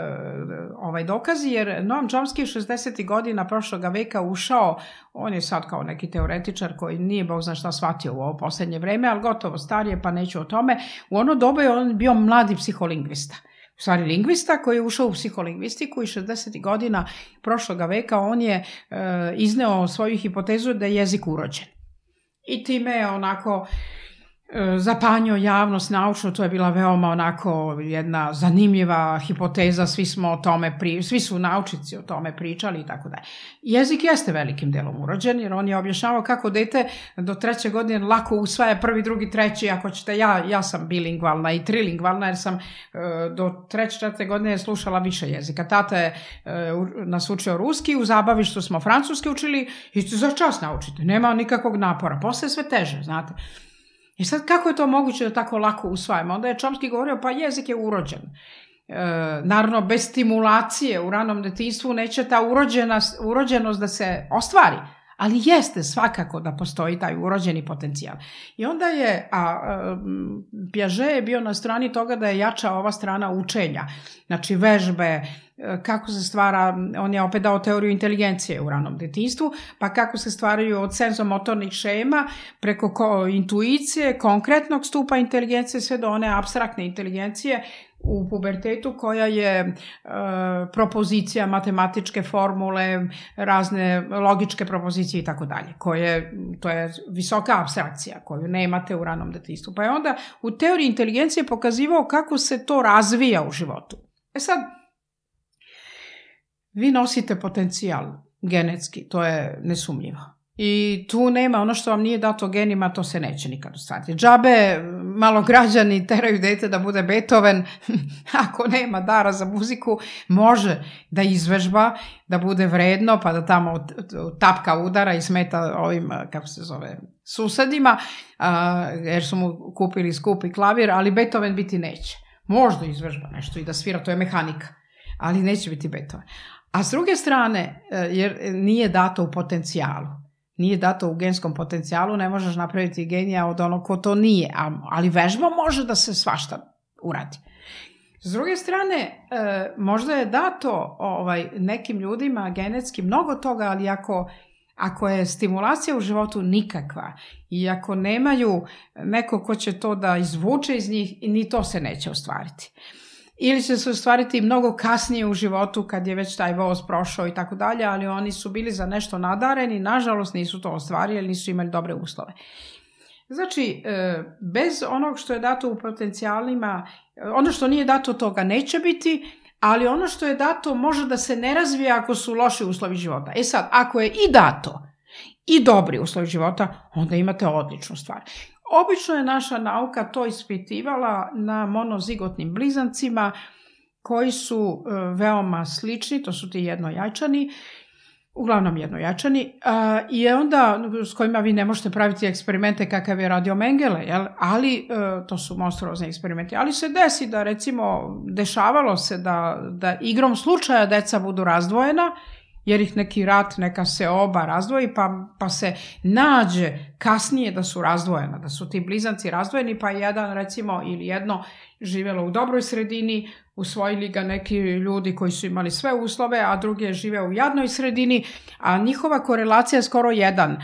ovaj dokazi, jer Noam Chomsky 60. godina prošlog veka ušao, on je sad kao neki teoretičar koji nije bog zna šta shvatio u ovo poslednje vreme, ali gotovo starije, pa neću o tome. U ono doba je on bio mladi psiholingvista u stvari lingvista koji je ušao u psiholingvistiku i 60. godina prošloga veka on je e, izneo svoju hipotezu da je jezik urođen. I time je onako zapanjio javnost naučno, to je bila veoma onako jedna zanimljiva hipoteza, svi smo o tome, pri, svi su naučici o tome pričali i tako dalje. Jezik jeste velikim delom urođen, jer on je objašnjavao kako dete do treće godine lako usvaja prvi, drugi, treći, ako ćete, ja, ja sam bilingvalna i trilingvalna, jer sam e, do treće, četvrte godine slušala više jezika. Tata je e, nas učio ruski, u zabavištu smo francuski učili i za čas naučite, nema nikakvog napora, posle sve teže, znate. I sad kako je to moguće da tako lako usvajamo? Onda je Chomsky govorio pa jezik je urođen. E, naravno, bez stimulacije u ranom detinstvu neće ta urođena, urođenost da se ostvari. Ali jeste svakako da postoji taj urođeni potencijal. I onda je, a, a Piaget je bio na strani toga da je jača ova strana učenja. Znači vežbe, kako se stvara, on je opet dao teoriju inteligencije u ranom detinstvu, pa kako se stvaraju od senzomotornih šema preko ko, intuicije, konkretnog stupa inteligencije, sve do one abstraktne inteligencije u pubertetu koja je e, propozicija matematičke formule, razne logičke propozicije i tako dalje, koje to je visoka abstrakcija koju nemate u ranom detinstvu. Pa je onda u teoriji inteligencije pokazivao kako se to razvija u životu. E sad, vi nosite potencijal genetski, to je nesumnjivo. I tu nema ono što vam nije dato genima, to se neće nikad ostvariti. Džabe, malo građani teraju dete da bude Beethoven, ako nema dara za muziku, može da izvežba, da bude vredno, pa da tamo tapka udara i smeta ovim, kako se zove, susedima, jer su mu kupili skupi klavir, ali Beethoven biti neće. Možda izvežba nešto i da svira, to je mehanika, ali neće biti Beethoven. A s druge strane, e, jer nije dato u potencijalu, nije dato u genskom potencijalu, ne možeš napraviti genija od onog ko to nije, ali vežba može da se svašta uradi. S druge strane, e, možda je dato ovaj, nekim ljudima genetski mnogo toga, ali ako, ako je stimulacija u životu nikakva i ako nemaju neko ko će to da izvuče iz njih, ni to se neće ostvariti ili će se ostvariti mnogo kasnije u životu kad je već taj voz prošao i tako dalje, ali oni su bili za nešto nadareni, nažalost nisu to ostvarili, nisu imali dobre uslove. Znači, e, bez onog što je dato u potencijalima, ono što nije dato toga neće biti, ali ono što je dato može da se ne razvije ako su loši uslovi života. E sad, ako je i dato i dobri uslovi života, onda imate odličnu stvar. Obično je naša nauka to ispitivala na monozigotnim blizancima koji su e, veoma slični, to su ti jednojajčani, uglavnom jednojačani, i onda s kojima vi ne možete praviti eksperimente kakav je radio Mengele, jel? ali e, to su monstruozni eksperimenti. Ali se desi da recimo dešavalo se da, da igrom slučaja deca budu razdvojena jer ih neki rat, neka se oba razdvoji, pa, pa se nađe kasnije da su razdvojena, da su ti blizanci razdvojeni, pa jedan recimo ili jedno živelo u dobroj sredini, usvojili ga neki ljudi koji su imali sve uslove, a drugi je živeo u jadnoj sredini, a njihova korelacija je skoro jedan. E,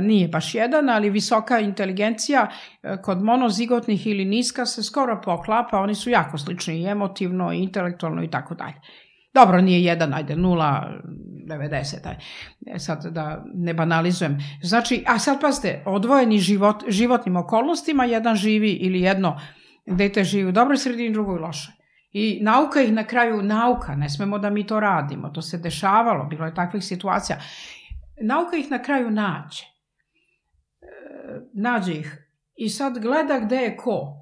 nije baš jedan, ali visoka inteligencija e, kod monozigotnih ili niska se skoro poklapa, oni su jako slični i emotivno, i intelektualno i tako dalje. Dobro, nije jedan, ajde, 0,90, ajde. E, sad da ne banalizujem. Znači, a sad pazite, odvojeni život, životnim okolnostima, jedan živi ili jedno dete živi u dobroj sredini, drugo u lošoj. I nauka ih na kraju, nauka, ne smemo da mi to radimo, to se dešavalo, bilo je takvih situacija. Nauka ih na kraju nađe. E, nađe ih. I sad gleda gde je ko.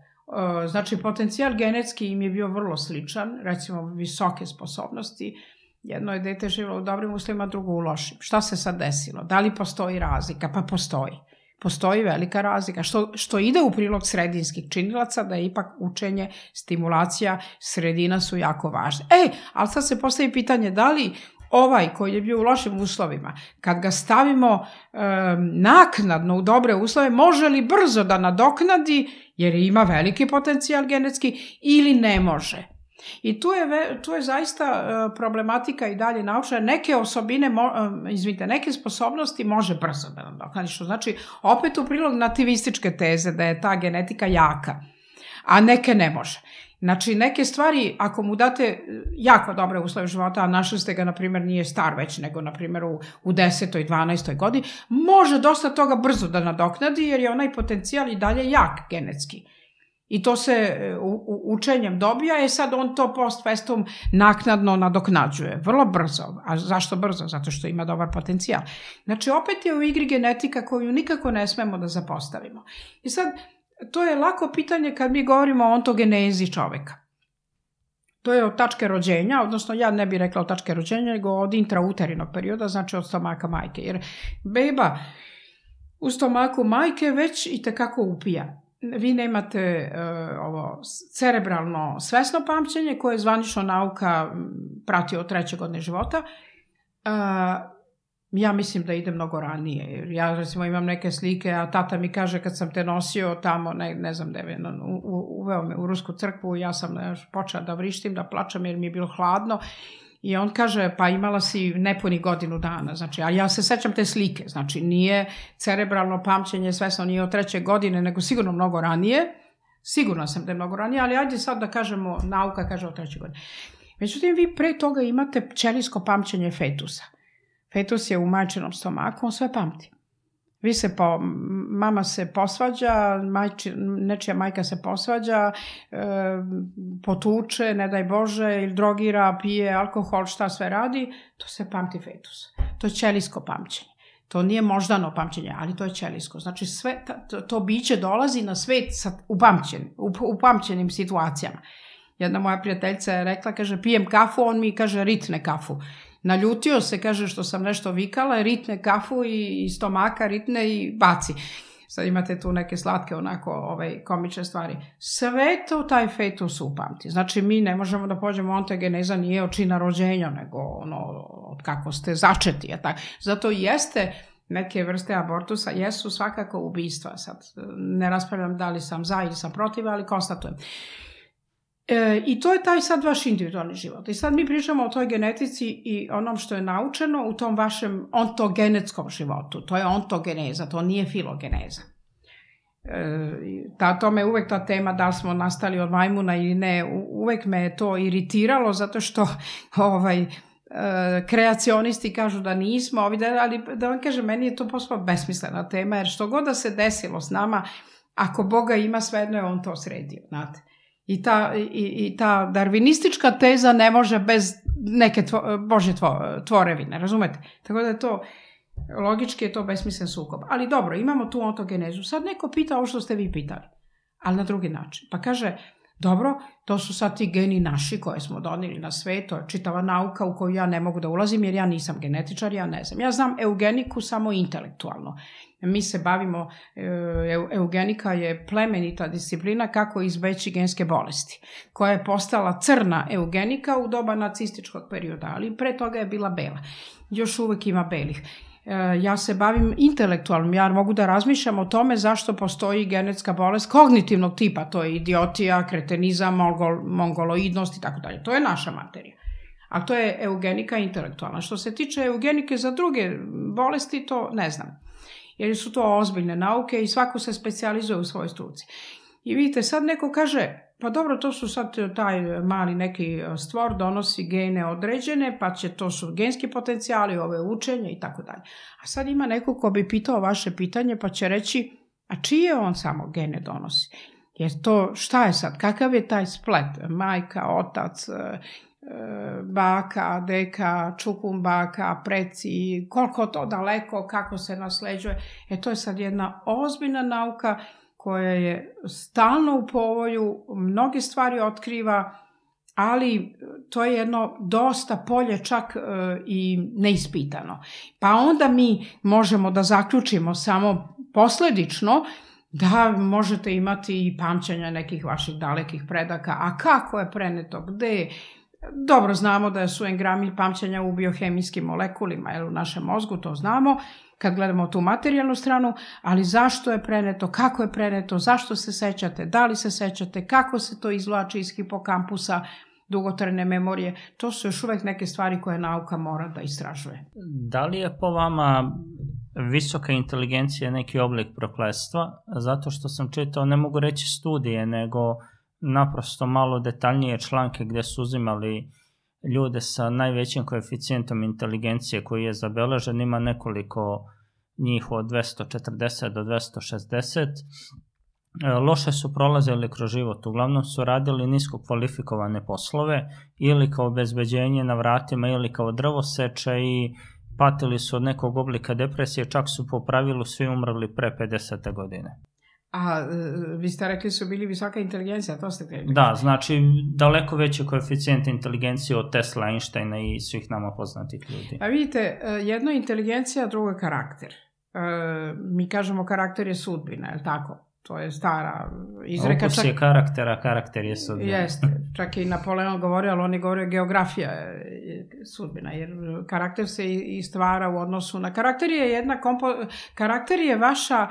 E, znači, potencijal genetski im je bio vrlo sličan, recimo visoke sposobnosti. Jedno je dete živjelo u dobrim uslovima, drugo u lošim. Šta se sad desilo? Da li postoji razlika? Pa postoji. Postoji velika razlika, što, što ide u prilog sredinskih činilaca, da je ipak učenje, stimulacija, sredina su jako važne. E, ali sad se postavi pitanje da li ovaj koji je bio u lošim uslovima, kad ga stavimo naknadno u dobre uslove, može li brzo da nadoknadi, jer ima veliki potencijal genetski, ili ne može. I tu je, tu je zaista e, problematika i dalje naučna. Neke osobine, e, izvite, neke sposobnosti može brzo da nadoknadi, što znači opet u prilog nativističke teze da je ta genetika jaka, a neke ne može. Znači, neke stvari, ako mu date e, jako dobre uslove života, a našli ste ga, na primjer, nije star već, nego, na primjer, u, u 10. 12. godini, može dosta toga brzo da nadoknadi, jer je onaj potencijal i dalje jak genetski. I to se e, u, u, učenjem dobija, e sad on to post festum naknadno nadoknađuje. Vrlo brzo. A zašto brzo? Zato što ima dobar potencijal. Znači, opet je u igri genetika koju nikako ne smemo da zapostavimo. I sad, to je lako pitanje kad mi govorimo o ontogenezi čoveka. To je od tačke rođenja, odnosno ja ne bih rekla od tačke rođenja, nego od intrauterinog perioda, znači od stomaka majke. Jer beba u stomaku majke već i tekako upija. Vi nemate uh, ovo cerebralno svesno pamćenje koje je zvanično nauka prati od treće godine života. Uh, Ja mislim da ide mnogo ranije. Ja recimo imam neke slike, a tata mi kaže kad sam te nosio tamo, ne, ne znam da je, uveo me u Rusku crkvu, ja sam počela da vrištim, da plačam jer mi je bilo hladno. I on kaže, pa imala si nepuni godinu dana, znači, ali ja se sećam te slike, znači nije cerebralno pamćenje svesno nije od treće godine, nego sigurno mnogo ranije, sigurno sam da je mnogo ranije, ali ajde sad da kažemo, nauka kaže od treće godine. Međutim, vi pre toga imate pčelijsko pamćenje fetusa. Fetus je u majčinom stomaku, on sve pamti. Vi se po, mama se posvađa, majči, nečija majka se posvađa, e, potuče, ne daj Bože, ili drogira, pije alkohol, šta sve radi, to se pamti fetus. To je ćelijsko pamćenje. To nije moždano pamćenje, ali to je ćelijsko. Znači sve, to, to biće dolazi na svet sa upamćen, upamćenim situacijama. Jedna moja prijateljica je rekla, kaže, pijem kafu, on mi kaže, ritne kafu. Naljutio se, kaže, što sam nešto vikala, ritne kafu i, i stomaka, ritne i baci. Sad imate tu neke slatke, onako, ovaj, komične stvari. Sve to taj fetus upamti. Znači, mi ne možemo da pođemo ontogeneza nije od čina rođenja, nego ono, od kako ste začeti. Je tak? Zato jeste neke vrste abortusa jesu svakako ubistva. Sad ne raspravljam da li sam za ili sam protiv, ali konstatujem. E, I to je taj sad vaš individualni život. I sad mi pričamo o toj genetici i onom što je naučeno u tom vašem ontogenetskom životu. To je ontogeneza, to nije filogeneza. E, ta, to me uvek ta tema da li smo nastali od majmuna ili ne, uvek me je to iritiralo zato što ovaj, e, kreacionisti kažu da nismo, ali da vam kažem, meni je to posla besmislena tema, jer što god da se desilo s nama, ako Boga ima, svejedno je on to sredio, znate. I ta, i, i ta darvinistička teza ne može bez neke tvo, bože tvo, tvorevine, razumete? Tako da je to, logički je to besmislen sukob. Ali dobro, imamo tu ontogenezu. Sad neko pita ovo što ste vi pitali, ali na drugi način. Pa kaže, dobro, to su sad ti geni naši koje smo donili na sve, to je čitava nauka u koju ja ne mogu da ulazim jer ja nisam genetičar, ja ne znam. Ja znam eugeniku samo intelektualno. Mi se bavimo, e, eugenika je plemenita disciplina kako izbeći genske bolesti, koja je postala crna eugenika u doba nacističkog perioda, ali pre toga je bila bela. Još uvek ima belih. E, ja se bavim intelektualnim, ja mogu da razmišljam o tome zašto postoji genetska bolest kognitivnog tipa, to je idiotija, kretenizam, mongol, mongoloidnost i tako dalje. To je naša materija. A to je eugenika intelektualna. Što se tiče eugenike za druge bolesti, to ne znam. Jer su to ozbiljne nauke i svako se specializuje u svojoj struci. I vidite, sad neko kaže, Pa dobro, to su sad e, taj mali neki e, stvor donosi gene određene, pa će to su genski potencijali, ove učenje i tako dalje. A sad ima neko ko bi pitao vaše pitanje pa će reći, a čije on samo gene donosi? Jer to, šta je sad, kakav je taj splet? Majka, otac, e, baka, deka, čukum baka, preci, koliko to daleko, kako se nasleđuje. E to je sad jedna ozbiljna nauka koja je stalno u povoju, mnoge stvari otkriva, ali to je jedno dosta polje čak e, i neispitano. Pa onda mi možemo da zaključimo samo posledično da možete imati i pamćanja nekih vaših dalekih predaka, a kako je preneto, gde Dobro znamo da su engrami pamćenja u biohemijskim molekulima, jer u našem mozgu to znamo, kad gledamo tu materijalnu stranu, ali zašto je preneto, kako je preneto, zašto se sećate, da li se sećate, kako se to izvlači iz hipokampusa, dugotrajne memorije, to su još uvek neke stvari koje nauka mora da istražuje. Da li je po vama visoka inteligencija neki oblik proklestva? Zato što sam čitao, ne mogu reći studije, nego naprosto malo detaljnije članke gde su uzimali ljude sa najvećim koeficijentom inteligencije koji je zabeležen, ima nekoliko njih od 240 do 260. E, loše su prolazili kroz život, uglavnom su radili nisko kvalifikovane poslove ili kao obezbeđenje na vratima ili kao drvoseče i patili su od nekog oblika depresije, čak su po pravilu svi umrli pre 50. godine. A e, vi ste rekli su bili visoka inteligencija, to ste rekli? Da, znači daleko veći koeficijent inteligencije od Tesla, Einsteina i svih nama poznatih ljudi. A vidite, e, jedno je inteligencija, drugo je karakter. E, mi kažemo karakter je sudbina, je li tako? To je stara izreka. Opus je karaktera, karakter je sudbina. Jeste, čak i Napoleon govorio, ali on je govorio geografija je sudbina, jer karakter se i stvara u odnosu na... Karakter je jedna kompo... Karakter je vaša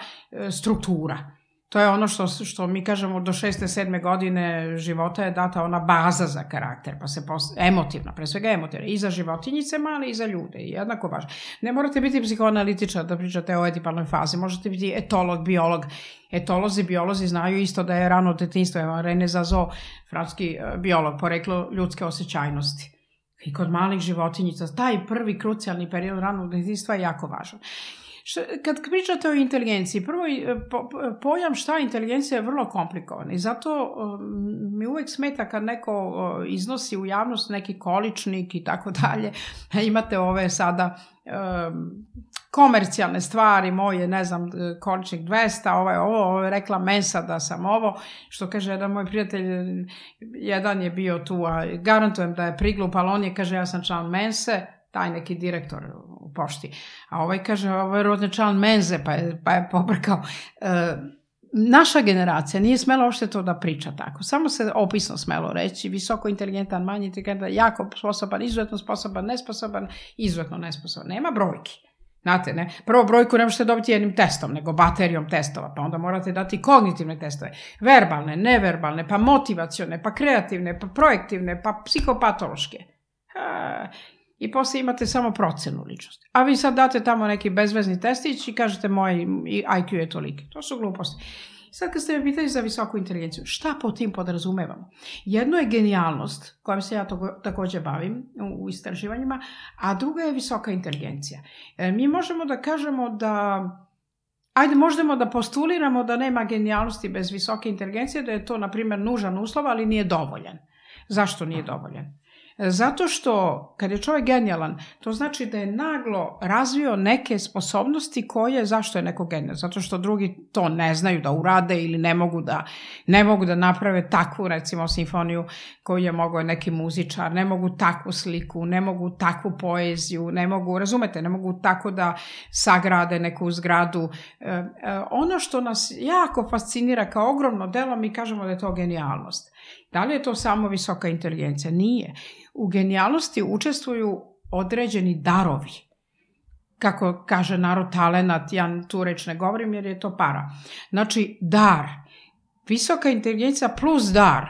struktura To je ono što, što mi kažemo do šeste, sedme godine života je data ona baza za karakter, pa se pos... emotivna, pre svega emotivna, i za životinjicama, ali i za ljude, jednako važno. Ne morate biti psihoanalitičar da pričate o etipalnoj fazi, možete biti etolog, biolog. Etolozi, biolozi znaju isto da je rano detinstvo, evo Rene Zazo, francuski e, biolog, poreklo ljudske osjećajnosti. I kod malih životinjica, taj prvi krucijalni period ranog detinstva je jako važan. Što, kad pričate o inteligenciji, prvo e, po, pojam šta inteligencija je vrlo komplikovan i zato mi uvek smeta kad neko iznosi u javnost neki količnik i tako dalje. Imate ove sada um, komercijalne stvari, moje, ne znam, količnik 200, ovo je ovo, ovo je rekla Mensa da sam ovo, što kaže jedan moj prijatelj, jedan je bio tu, a garantujem da je priglup, ali on je, kaže, ja sam član Mense, taj neki direktor u pošti. A ovaj kaže, ovo je rodni član menze, pa je, pa je pobrkao. E, naša generacija nije smela uopšte to da priča tako. Samo se opisno smelo reći, visoko inteligentan, manje inteligentan, jako sposoban, izuzetno sposoban, nesposoban, izuzetno nesposoban. Nema brojki. Znate, ne? Prvo brojku ne možete dobiti jednim testom, nego baterijom testova, pa onda morate dati kognitivne testove. Verbalne, neverbalne, pa motivacione, pa kreativne, pa projektivne, pa psihopatološke. I posle imate samo procenu ličnosti. A vi sad date tamo neki bezvezni testić i kažete moj IQ je toliki. To su gluposti. Sad kad ste me pitali za visoku inteligenciju, šta po tim podrazumevamo? Jedno je genijalnost, kojom se ja to, takođe bavim u istraživanjima, a druga je visoka inteligencija. E, mi možemo da kažemo da Ajde, možemo da postuliramo da nema genijalnosti bez visoke inteligencije, da je to, na primjer, nužan uslov, ali nije dovoljan. Zašto nije dovoljan? Zato što kad je čovjek genijalan, to znači da je naglo razvio neke sposobnosti koje, zašto je neko genijalan? Zato što drugi to ne znaju da urade ili ne mogu da, ne mogu da naprave takvu, recimo, simfoniju koju je mogao neki muzičar, ne mogu takvu sliku, ne mogu takvu poeziju, ne mogu, razumete, ne mogu tako da sagrade neku zgradu. E, e, ono što nas jako fascinira kao ogromno delo, mi kažemo da je to genijalnost. Da li je to samo visoka inteligencija? Nije u genijalnosti učestvuju određeni darovi. Kako kaže narod talenat, ja tu reč ne govorim jer je to para. Znači, dar. Visoka inteligencija plus dar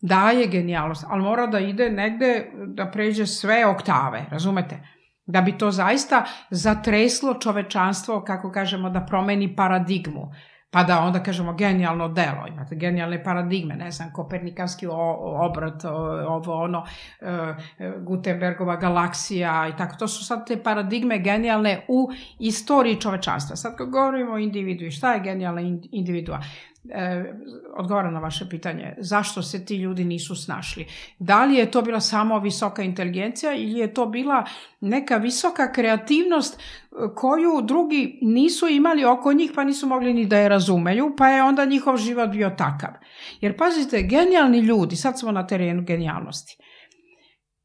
daje genijalnost, ali mora da ide negde da pređe sve oktave, razumete? Da bi to zaista zatreslo čovečanstvo, kako kažemo, da promeni paradigmu pa da onda kažemo genijalno delo, imate genijalne paradigme, ne znam, kopernikanski obrat, ovo ono, e, Gutenbergova galaksija i tako, to su sad te paradigme genijalne u istoriji čovečanstva. Sad kad govorimo o individui, šta je genijalna individua? E, odgovara na vaše pitanje, zašto se ti ljudi nisu snašli? Da li je to bila samo visoka inteligencija ili je to bila neka visoka kreativnost e, koju drugi nisu imali oko njih pa nisu mogli ni da je razumeju, pa je onda njihov život bio takav. Jer pazite, genijalni ljudi, sad smo na terenu genijalnosti,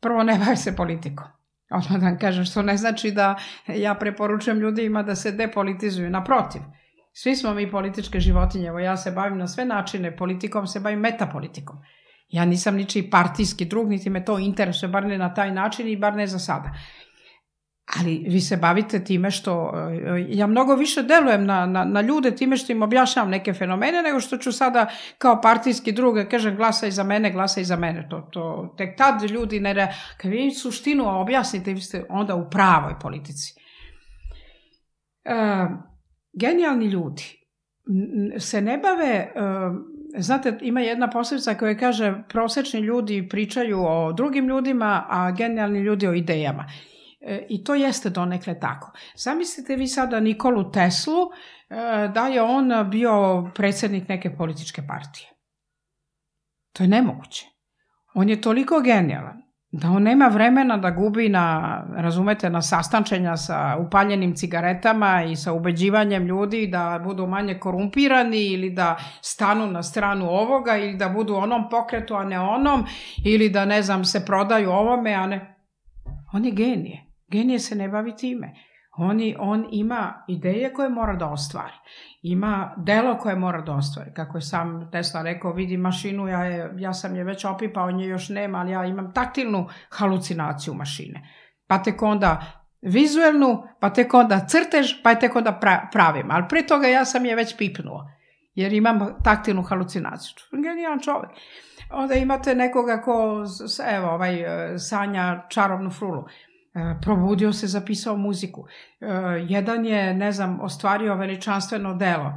prvo ne bave se politikom. Odmah da vam kažem, što ne znači da ja preporučujem ljudima da se depolitizuju, naprotiv. Svi smo mi političke životinje, evo ja se bavim na sve načine politikom, se bavim metapolitikom. Ja nisam ničiji partijski drug, niti me to interesuje, bar ne na taj način i bar ne za sada. Ali vi se bavite time što, ja mnogo više delujem na, na, na ljude time što im objašnjam neke fenomene nego što ću sada kao partijski drug kažem glasaj za mene, glasaj za mene. To, to, tek tad ljudi ne re... Kad vi suštinu objasnite, vi ste onda u pravoj politici. Uh, genijalni ljudi se ne bave znate, ima jedna posljedica koja kaže prosečni ljudi pričaju o drugim ljudima, a genijalni ljudi o idejama. E, I to jeste donekle tako. Zamislite vi sada Nikolu Teslu e, da je on bio predsjednik neke političke partije. To je nemoguće. On je toliko genijalan da on nema vremena da gubi na, razumete, na sastančenja sa upaljenim cigaretama i sa ubeđivanjem ljudi da budu manje korumpirani ili da stanu na stranu ovoga ili da budu onom pokretu, a ne onom ili da, ne znam, se prodaju ovome, a ne... On je genije. Genije se ne bavi time. On, on ima ideje koje mora da ostvari. Ima delo koje mora da ostvari. Kako je sam Tesla rekao, vidi mašinu, ja, je, ja sam je već opipao, nje još nema, ali ja imam taktilnu halucinaciju mašine. Pa tek onda vizuelnu, pa tek onda crtež, pa tek onda pravim. Ali pre toga ja sam je već pipnuo. Jer imam taktilnu halucinaciju. Genijalan čovjek. Onda imate nekoga ko, evo, ovaj, sanja čarovnu frulu. E, probudio se, zapisao muziku. E, jedan je, ne znam, ostvario veličanstveno delo.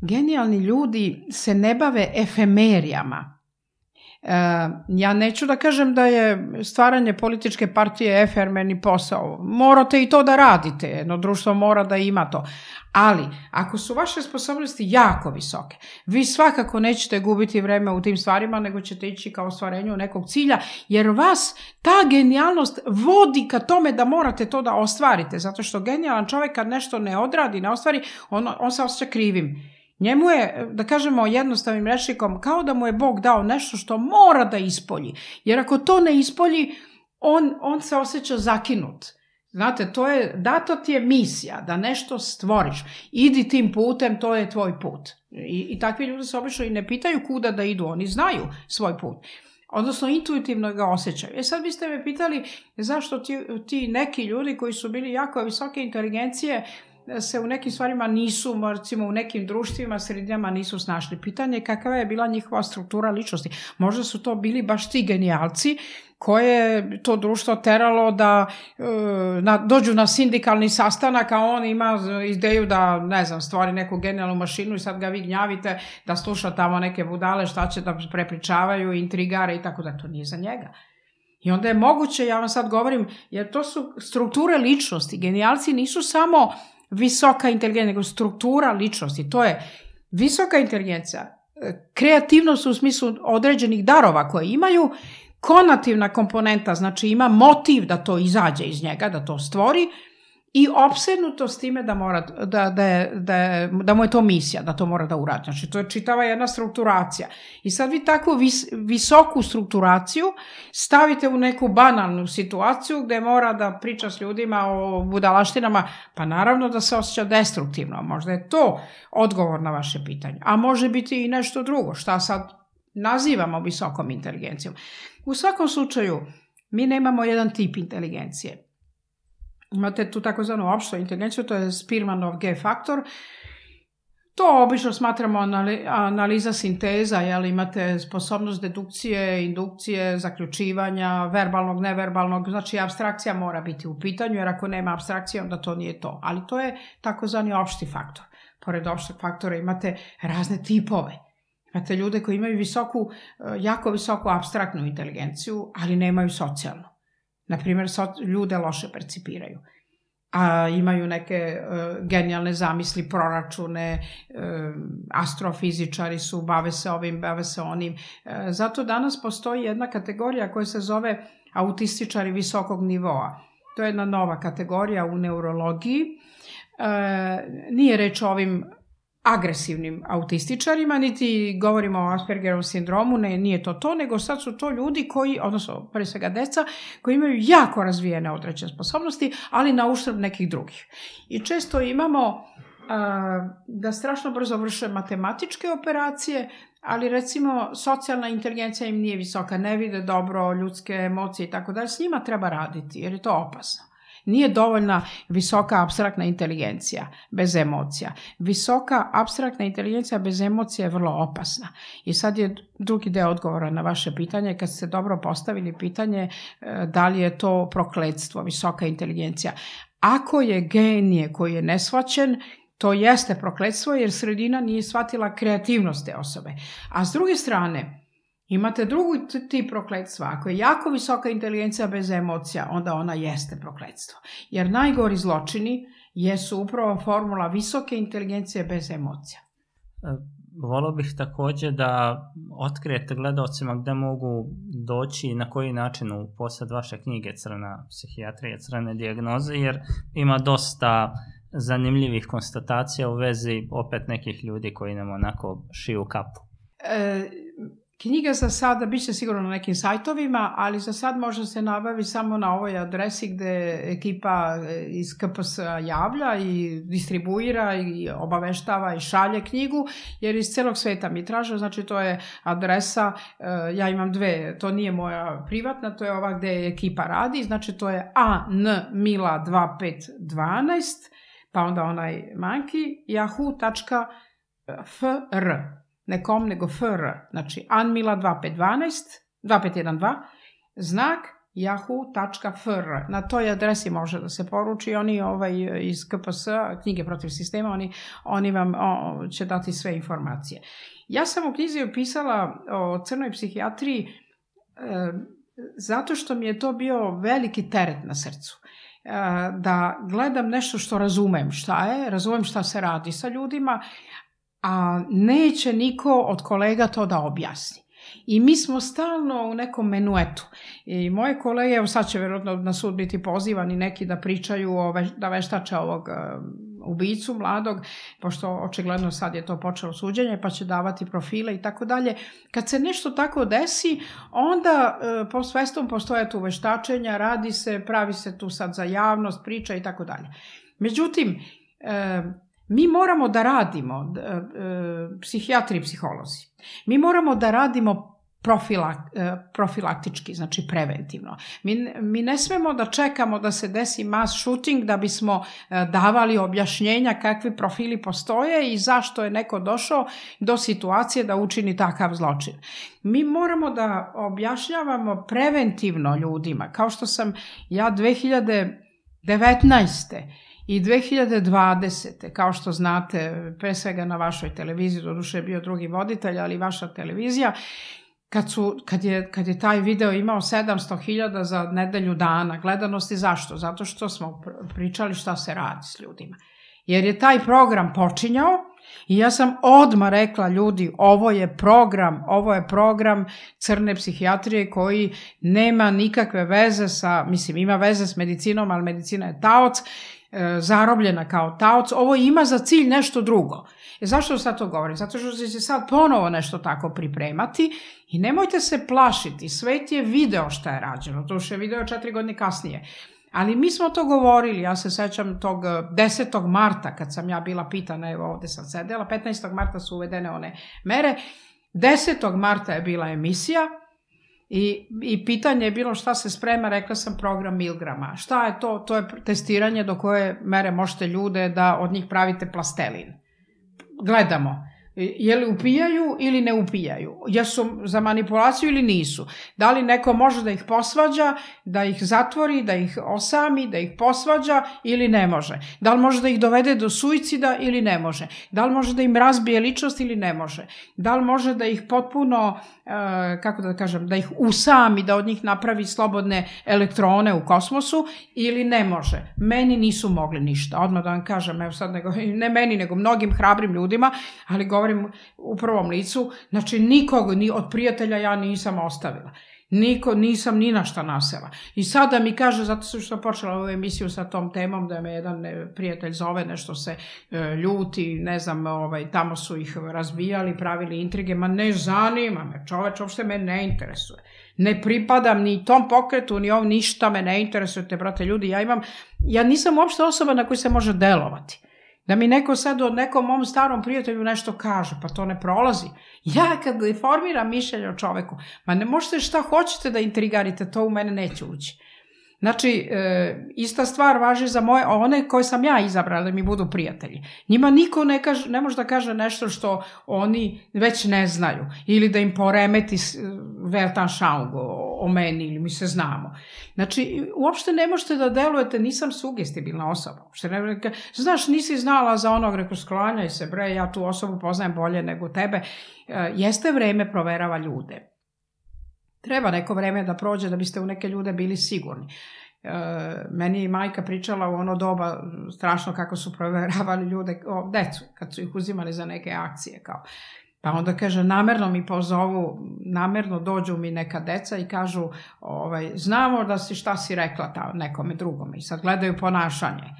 Genijalni ljudi se ne bave efemerijama. E, ja neću da kažem da je stvaranje političke partije efermeni posao. Morate i to da radite, jedno društvo mora da ima to. Ali, ako su vaše sposobnosti jako visoke, vi svakako nećete gubiti vreme u tim stvarima, nego ćete ići ka ostvarenju nekog cilja, jer vas ta genijalnost vodi ka tome da morate to da ostvarite, zato što genijalan čovjek kad nešto ne odradi, ne ostvari, on, on se osjeća krivim. Njemu je, da kažemo jednostavnim rečnikom, kao da mu je Bog dao nešto što mora da ispolji. Jer ako to ne ispolji, on, on se osjeća zakinut. Znate, to je, dato ti je misija da nešto stvoriš. Idi tim putem, to je tvoj put. I, i takvi ljudi se obično i ne pitaju kuda da idu, oni znaju svoj put. Odnosno, intuitivno ga osjećaju. E sad biste me pitali zašto ti, ti neki ljudi koji su bili jako visoke inteligencije se u nekim stvarima nisu, recimo u nekim društvima, sredinama nisu snašli. Pitanje je kakva je bila njihova struktura ličnosti. Možda su to bili baš ti genijalci koje to društvo teralo da e, na, dođu na sindikalni sastanak, a on ima ideju da, ne znam, stvori neku genijalnu mašinu i sad ga vi gnjavite da sluša tamo neke budale šta će da prepričavaju, intrigare i tako da to nije za njega. I onda je moguće, ja vam sad govorim, jer to su strukture ličnosti. Genijalci nisu samo visoka inteligencija, nego struktura ličnosti. To je visoka inteligencija, kreativnost u smislu određenih darova koje imaju, konativna komponenta, znači ima motiv da to izađe iz njega, da to stvori, i opsednuto s time da, mora, da, da, da, da mu je to misija, da to mora da uradi. Znači, to je čitava jedna strukturacija. I sad vi takvu vis, visoku strukturaciju stavite u neku banalnu situaciju gde mora da priča s ljudima o budalaštinama, pa naravno da se osjeća destruktivno. Možda je to odgovor na vaše pitanje. A može biti i nešto drugo. Šta sad nazivamo visokom inteligencijom? U svakom slučaju, mi nemamo jedan tip inteligencije. Imate tu takozvanu opštu inteligenciju, to je Spirmanov G faktor. To obično smatramo analiza sinteza, jel imate sposobnost dedukcije, indukcije, zaključivanja, verbalnog, neverbalnog, znači abstrakcija mora biti u pitanju, jer ako nema abstrakcije, onda to nije to. Ali to je takozvani opšti faktor. Pored opšteg faktora imate razne tipove. Imate ljude koji imaju visoku, jako visoku abstraktnu inteligenciju, ali nemaju socijalnu. Naprimjer, ljude loše percipiraju a imaju neke uh, genijalne zamisli, proračune, uh, astrofizičari su, bave se ovim, bave se onim. Uh, zato danas postoji jedna kategorija koja se zove autističari visokog nivoa. To je jedna nova kategorija u neurologiji. Uh, nije reč o ovim agresivnim autističarima, niti govorimo o Aspergerovom sindromu, ne, nije to to, nego sad su to ljudi koji, odnosno pre svega deca, koji imaju jako razvijene određene sposobnosti, ali na uštrb nekih drugih. I često imamo a, da strašno brzo vrše matematičke operacije, ali recimo socijalna inteligencija im nije visoka, ne vide dobro ljudske emocije i tako dalje, s njima treba raditi jer je to opasno. Nije dovoljna visoka abstraktna inteligencija bez emocija. Visoka abstraktna inteligencija bez emocija je vrlo opasna. I sad je drugi deo odgovora na vaše pitanje, kad ste dobro postavili pitanje e, da li je to prokledstvo, visoka inteligencija. Ako je genije koji je nesvaćen, to jeste prokledstvo jer sredina nije shvatila kreativnost te osobe. A s druge strane, imate drugu tip prokledstva. Ako je jako visoka inteligencija bez emocija, onda ona jeste prokledstvo. Jer najgori zločini jesu upravo formula visoke inteligencije bez emocija. E, volao bih takođe da otkrijete gledalcima gde mogu doći i na koji način u posled vaše knjige Crna psihijatrija, crne dijagnoze, jer ima dosta zanimljivih konstatacija u vezi opet nekih ljudi koji nam onako šiju kapu. E, Knjiga za sada bit će sigurno na nekim sajtovima, ali za sad može se nabaviti samo na ovoj adresi gde ekipa e, iz KPS javlja i distribuira i obaveštava i šalje knjigu, jer iz celog sveta mi traže, znači to je adresa, e, ja imam dve, to nije moja privatna, to je ova gde ekipa radi, znači to je anmila 2512, pa onda onaj manki, yahoo.fr ne kom, nego fr, znači anmila 2512, 2512, znak yahoo.fr. Na toj adresi može da se poruči. Oni ovaj, iz KPS, knjige protiv sistema, oni, oni vam o, će dati sve informacije. Ja sam u knjizi opisala o crnoj psihijatriji e, zato što mi je to bio veliki teret na srcu e, da gledam nešto što razumem šta je, razumem šta se radi sa ljudima, a neće niko od kolega to da objasni. I mi smo stalno u nekom menuetu. I moje kolege, evo sad će verovatno na sud biti pozivani neki da pričaju, o da veštače ovog uh, ubicu mladog, pošto očigledno sad je to počelo suđenje, pa će davati profile i tako dalje. Kad se nešto tako desi, onda uh, po svestom postoje tu veštačenja, radi se, pravi se tu sad za javnost, priča i tako dalje. Međutim, uh, Mi moramo da radimo, e, e, psihijatri i psiholozi, mi moramo da radimo profilak, e, profilaktički, znači preventivno. Mi, mi ne smemo da čekamo da se desi mass shooting da bismo davali objašnjenja kakvi profili postoje i zašto je neko došao do situacije da učini takav zločin. Mi moramo da objašnjavamo preventivno ljudima, kao što sam ja 2019 I 2020. kao što znate, pre svega na vašoj televiziji, doduše je bio drugi voditelj, ali vaša televizija, kad, su, kad, je, kad je taj video imao 700.000 za nedelju dana gledanosti, zašto? Zato što smo pričali šta se radi s ljudima. Jer je taj program počinjao i ja sam odma rekla ljudi, ovo je program, ovo je program crne psihijatrije koji nema nikakve veze sa, mislim ima veze s medicinom, ali medicina je taoc zarobljena kao taoc, ovo ima za cilj nešto drugo. E zašto sad to govorim? Zato što će se sad ponovo nešto tako pripremati i nemojte se plašiti, svet je video šta je rađeno, to što je video četiri godine kasnije. Ali mi smo to govorili, ja se sećam tog 10. E, marta kad sam ja bila pitana, evo ovde sam sedela, 15. marta su uvedene one mere, 10. marta je bila emisija, I, I pitanje je bilo šta se sprema, rekla sam program Milgrama. Šta je to? To je testiranje do koje mere možete ljude da od njih pravite plastelin. Gledamo je li upijaju ili ne upijaju, jesu za manipulaciju ili nisu, da li neko može da ih posvađa, da ih zatvori, da ih osami, da ih posvađa ili ne može, da li može da ih dovede do suicida ili ne može, da li može da im razbije ličnost ili ne može, da li može da ih potpuno, e, kako da kažem, da ih usami, da od njih napravi slobodne elektrone u kosmosu ili ne može. Meni nisu mogli ništa, odmah da vam kažem, evo sad nego, ne meni, nego mnogim hrabrim ljudima, ali govorim govorim u prvom licu, znači nikog ni od prijatelja ja nisam ostavila. Niko, nisam ni na šta nasela. I sada mi kaže, zato što sam počela ovu emisiju sa tom temom, da me jedan e, prijatelj zove, nešto se e, ljuti, ne znam, ovaj, tamo su ih razbijali, pravili intrige, ma ne zanima me, čoveč, uopšte me ne interesuje. Ne pripadam ni tom pokretu, ni ovom, ništa me ne interesuje, te, brate, ljudi, ja imam, ja nisam uopšte osoba na koju se može delovati. Da mi neko sad od nekom mom starom prijatelju nešto kaže, pa to ne prolazi. Ja kad formiram mišljenje o čoveku, ma ne možete šta hoćete da intrigarite, to u mene neće ući. Znači, e, ista stvar važi za moje, one koje sam ja izabrala da mi budu prijatelji. Njima niko ne, kaže, ne može da kaže nešto što oni već ne znaju ili da im poremeti Vertan Šaung o, o meni ili mi se znamo. Znači, uopšte ne možete da delujete, nisam sugestibilna osoba. Uopšte ne, znaš, nisi znala za onog, reko, sklanjaj se, bre, ja tu osobu poznajem bolje nego tebe. E, jeste vreme proverava ljude Treba neko vreme da prođe da biste u neke ljude bili sigurni. E, meni je majka pričala u ono doba strašno kako su proveravali ljude, o, decu, kad su ih uzimali za neke akcije. Kao. Pa onda kaže, namerno mi pozovu, namerno dođu mi neka deca i kažu, ovaj, znamo da si šta si rekla ta, nekome drugome i sad gledaju ponašanje.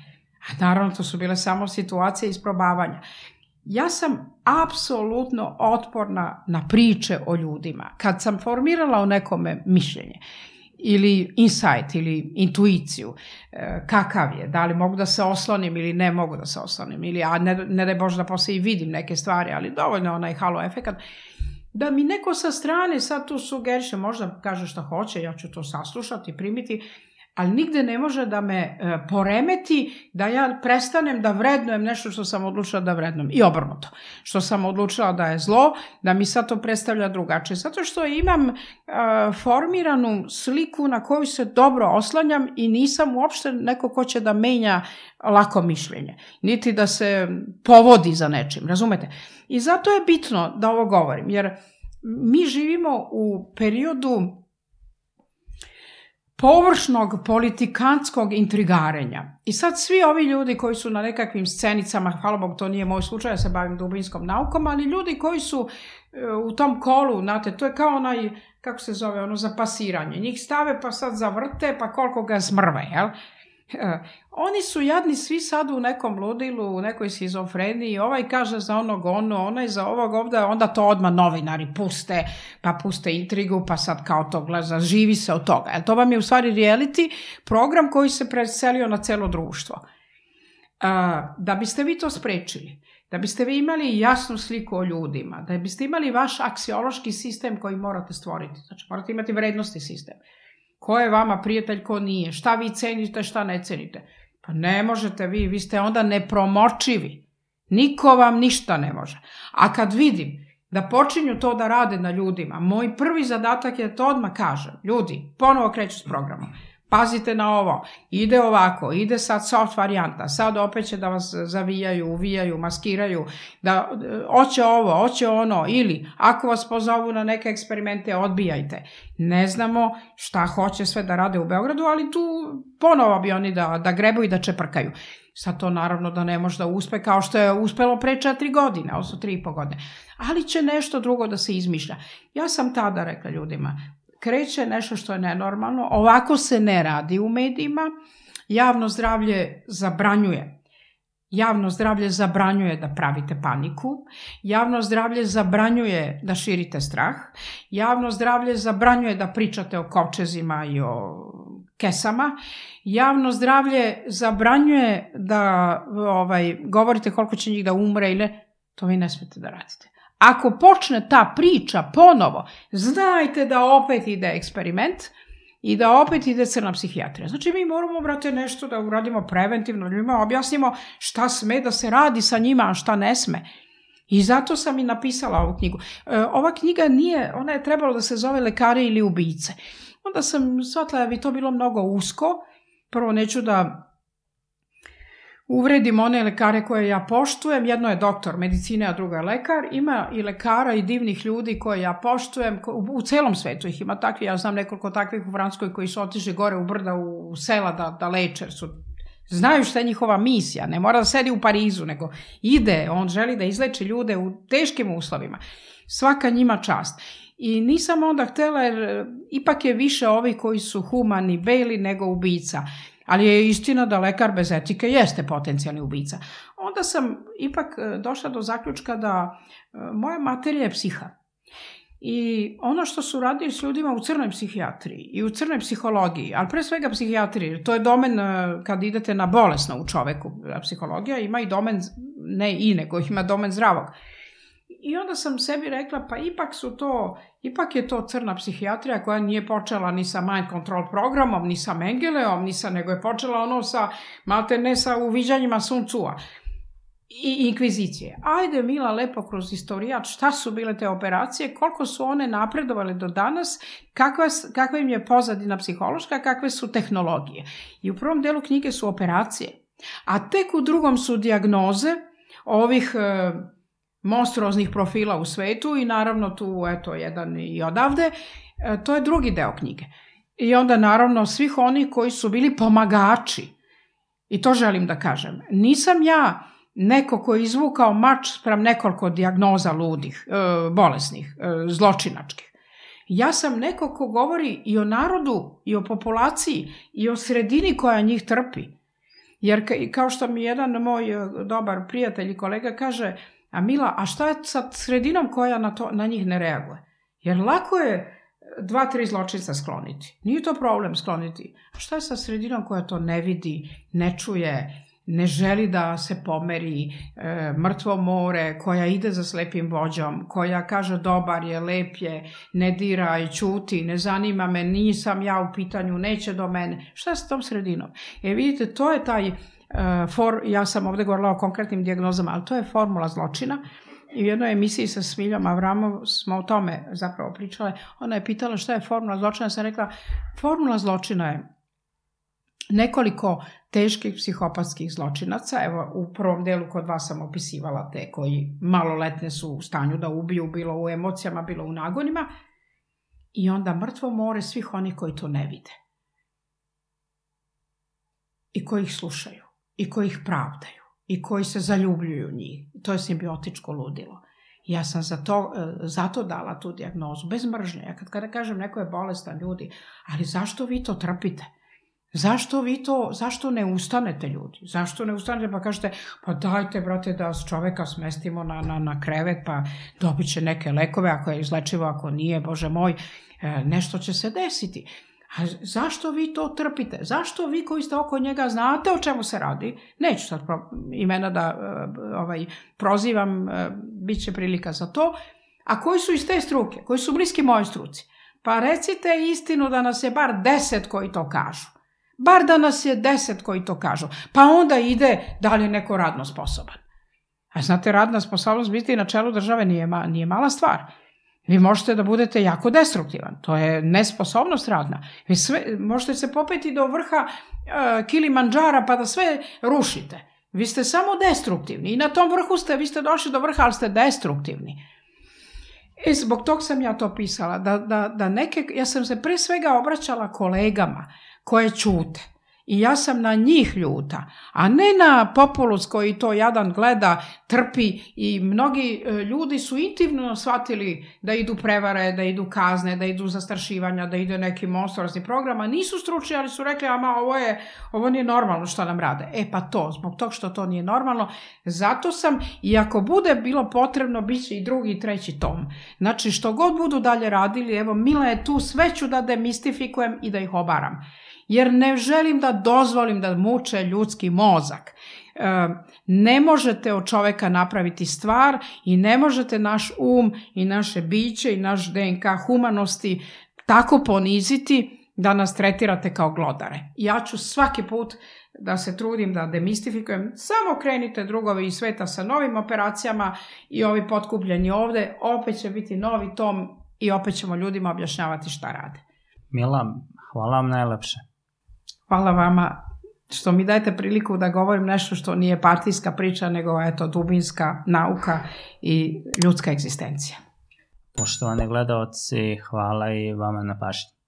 A naravno to su bile samo situacije isprobavanja. Ja sam apsolutno otporna na priče o ljudima. Kad sam formirala o nekome mišljenje, ili insight ili intuiciju, e, kakav je, da li mogu da se oslonim ili ne mogu da se oslonim, ili a ne, ne da Bože da posle i vidim neke stvari, ali dovoljno onaj halo efekat, da mi neko sa strane sad tu sugeriše, možda kaže šta hoće, ja ću to saslušati, primiti, ali nigde ne može da me e, poremeti da ja prestanem da vrednujem nešto što sam odlučila da vrednujem. I obrnuto. Što sam odlučila da je zlo, da mi sad to predstavlja drugačije. Zato što imam e, formiranu sliku na koju se dobro oslanjam i nisam uopšte neko ko će da menja lako mišljenje. Niti da se povodi za nečim. Razumete? I zato je bitno da ovo govorim. Jer mi živimo u periodu površnog politikantskog intrigarenja. I sad svi ovi ljudi koji su na nekakvim scenicama, hvala Bog, to nije moj slučaj, ja se bavim dubinskom naukom, ali ljudi koji su e, u tom kolu, znate, to je kao onaj, kako se zove, ono za pasiranje. Njih stave pa sad zavrte, pa koliko ga zmrve, jel? Oni su jadni svi sad u nekom ludilu, u nekoj schizofreniji, ovaj kaže za onog ono, onaj za ovog ovde, onda to odmah novinari puste, pa puste intrigu, pa sad kao to gleda, živi se od toga. Jel to vam je u stvari reality program koji se preselio na celo društvo. Da biste vi to sprečili, da biste vi imali jasnu sliku o ljudima, da biste imali vaš aksiološki sistem koji morate stvoriti, znači morate imati vrednosti sistem ko je vama prijatelj, ko nije, šta vi cenite, šta ne cenite. Pa ne možete vi, vi ste onda nepromočivi. Niko vam ništa ne može. A kad vidim da počinju to da rade na ljudima, moj prvi zadatak je to odmah kažem, ljudi, ponovo kreću s programom. Pazite na ovo, ide ovako, ide sad soft varijanta, sad opet će da vas zavijaju, uvijaju, maskiraju, da oće ovo, oće ono, ili ako vas pozovu na neke eksperimente, odbijajte. Ne znamo šta hoće sve da rade u Beogradu, ali tu ponovo bi oni da, da grebu i da čeprkaju. Sad to naravno da ne može da uspe kao što je uspelo pre četiri godine, odnosno tri i po godine. Ali će nešto drugo da se izmišlja. Ja sam tada rekla ljudima, kreće nešto što je nenormalno, ovako se ne radi u medijima, javno zdravlje zabranjuje. Javno zdravlje zabranjuje da pravite paniku, javno zdravlje zabranjuje da širite strah, javno zdravlje zabranjuje da pričate o kovčezima i o kesama, javno zdravlje zabranjuje da ovaj, govorite koliko će njih da umre ili to vi ne smete da radite. Ako počne ta priča ponovo, znajte da opet ide eksperiment i da opet ide crna psihijatrija. Znači mi moramo, brate, nešto da uradimo preventivno, ljudima objasnimo šta sme da se radi sa njima, a šta ne sme. I zato sam i napisala ovu knjigu. E, ova knjiga nije, ona je trebalo da se zove Lekari ili ubice. Onda sam shvatila da bi to bilo mnogo usko. Prvo neću da uvredim one lekare koje ja poštujem. Jedno je doktor medicine, a drugo je lekar. Ima i lekara i divnih ljudi koje ja poštujem. U celom svetu ih ima takvi. Ja znam nekoliko takvih u Francuskoj koji su otišli gore u brda u sela da, da leče. Su, znaju šta je njihova misija. Ne mora da sedi u Parizu, nego ide. On želi da izleči ljude u teškim uslovima. Svaka njima čast. I nisam onda htela jer ipak je više ovi koji su humani, beli nego ubica ali je istina da lekar bez etike jeste potencijalni ubica. Onda sam ipak e, došla do zaključka da e, moja materija je psiha. I ono što su radili s ljudima u crnoj psihijatriji i u crnoj psihologiji, ali pre svega psihijatriji, to je domen e, kad idete na bolesno u čoveku, psihologija ima i domen, ne i nego ima domen zdravog. I onda sam sebi rekla, pa ipak su to Ipak je to crna psihijatrija koja nije počela ni sa mind control programom, ni sa Mengeleom, ni sa, nego je počela ono sa, malte ne sa uviđanjima Sun Tzu-a i inkvizicije. Ajde, Mila, lepo kroz istorijat, šta su bile te operacije, koliko su one napredovale do danas, kakva, kakva im je pozadina psihološka, kakve su tehnologije. I u prvom delu knjige su operacije, a tek u drugom su diagnoze ovih e, monstruoznih profila u svetu i naravno tu, eto, jedan i odavde, e, to je drugi deo knjige. I onda naravno svih oni koji su bili pomagači, i to želim da kažem, nisam ja neko ko je izvukao mač sprem nekoliko diagnoza ludih, e, bolesnih, e, zločinačkih. Ja sam neko ko govori i o narodu, i o populaciji, i o sredini koja njih trpi. Jer kao što mi jedan moj dobar prijatelj i kolega kaže, a Mila, a šta je sa sredinom koja na, to, na njih ne reaguje? Jer lako je dva, tri zločinca skloniti. Nije to problem skloniti. A šta je sa sredinom koja to ne vidi, ne čuje, ne želi da se pomeri e, mrtvo more, koja ide za slepim vođom, koja kaže dobar je, lep je, ne dira i čuti, ne zanima me, nisam ja u pitanju, neće do mene. Šta je s tom sredinom? E vidite, to je taj, for, ja sam ovde govorila o konkretnim diagnozama, ali to je formula zločina. I u jednoj emisiji sa Smiljom Avramov smo o tome zapravo pričale. Ona je pitala šta je formula zločina. Ja sam rekla, formula zločina je nekoliko teških psihopatskih zločinaca. Evo, u prvom delu kod vas sam opisivala te koji maloletne su u stanju da ubiju, bilo u emocijama, bilo u nagonima. I onda mrtvo more svih onih koji to ne vide. I koji ih slušaju. I koji ih pravdaju. I koji se zaljubljuju u njih. To je simbiotičko ludilo. Ja sam za to, e, zato dala tu diagnozu, bez mržnje. Ja kad kada kažem neko je bolestan ljudi, ali zašto vi to trpite? Zašto vi to, zašto ne ustanete ljudi? Zašto ne ustanete pa kažete, pa dajte brate da čoveka smestimo na, na, na krevet pa dobit će neke lekove ako je izlečivo, ako nije, bože moj, e, nešto će se desiti. A zašto vi to trpite? Zašto vi koji ste oko njega znate o čemu se radi? Neću sad pro, imena da e, ovaj, prozivam, e, bit će prilika za to. A koji su iz te struke? Koji su bliski mojoj struci? Pa recite istinu da nas je bar deset koji to kažu. Bar da nas je deset koji to kažu. Pa onda ide da li je neko radno sposoban. A znate, radna sposobnost biti na čelu države nije, nije mala stvar. Vi možete da budete jako destruktivan. To je nesposobnost radna. Vi sve, možete se popeti do vrha uh, Kilimanđara pa da sve rušite. Vi ste samo destruktivni. I na tom vrhu ste, vi ste došli do vrha, ali ste destruktivni. E, zbog tog sam ja to pisala. Da, da, da neke, ja sam se pre svega obraćala kolegama koje čute. I ja sam na njih ljuta, a ne na populus koji to jadan gleda, trpi i mnogi e, ljudi su intimno shvatili da idu prevare, da idu kazne, da idu zastrašivanja, da ide neki monstruozni program, a nisu stručni, ali su rekli, ama ovo je, ovo nije normalno što nam rade. E pa to, zbog tog što to nije normalno, zato sam, i ako bude bilo potrebno, bit će i drugi i treći tom. Znači, što god budu dalje radili, evo, Mila je tu, sve ću da demistifikujem i da ih obaram jer ne želim da dozvolim da muče ljudski mozak. E, ne možete od čoveka napraviti stvar i ne možete naš um i naše biće i naš DNK humanosti tako poniziti da nas tretirate kao glodare. Ja ću svaki put da se trudim da demistifikujem, samo krenite drugovi iz sveta sa novim operacijama i ovi potkupljeni ovde, opet će biti novi tom i opet ćemo ljudima objašnjavati šta rade. Mila, hvala vam najlepše. Hvala vama što mi dajete priliku da govorim nešto što nije partijska priča, nego eto dubinska nauka i ljudska egzistencija. Poštovani gledalci, hvala i vama na pažnji.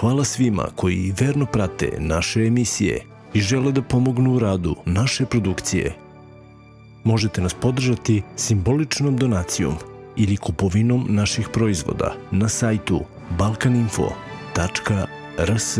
Hvala svima koji verno prate naše emisije i žele da pomognu u radu naše produkcije. Možete nas podržati simboličnom donacijom ili kupovinom naših proizvoda na sajtu balkaninfo.rs.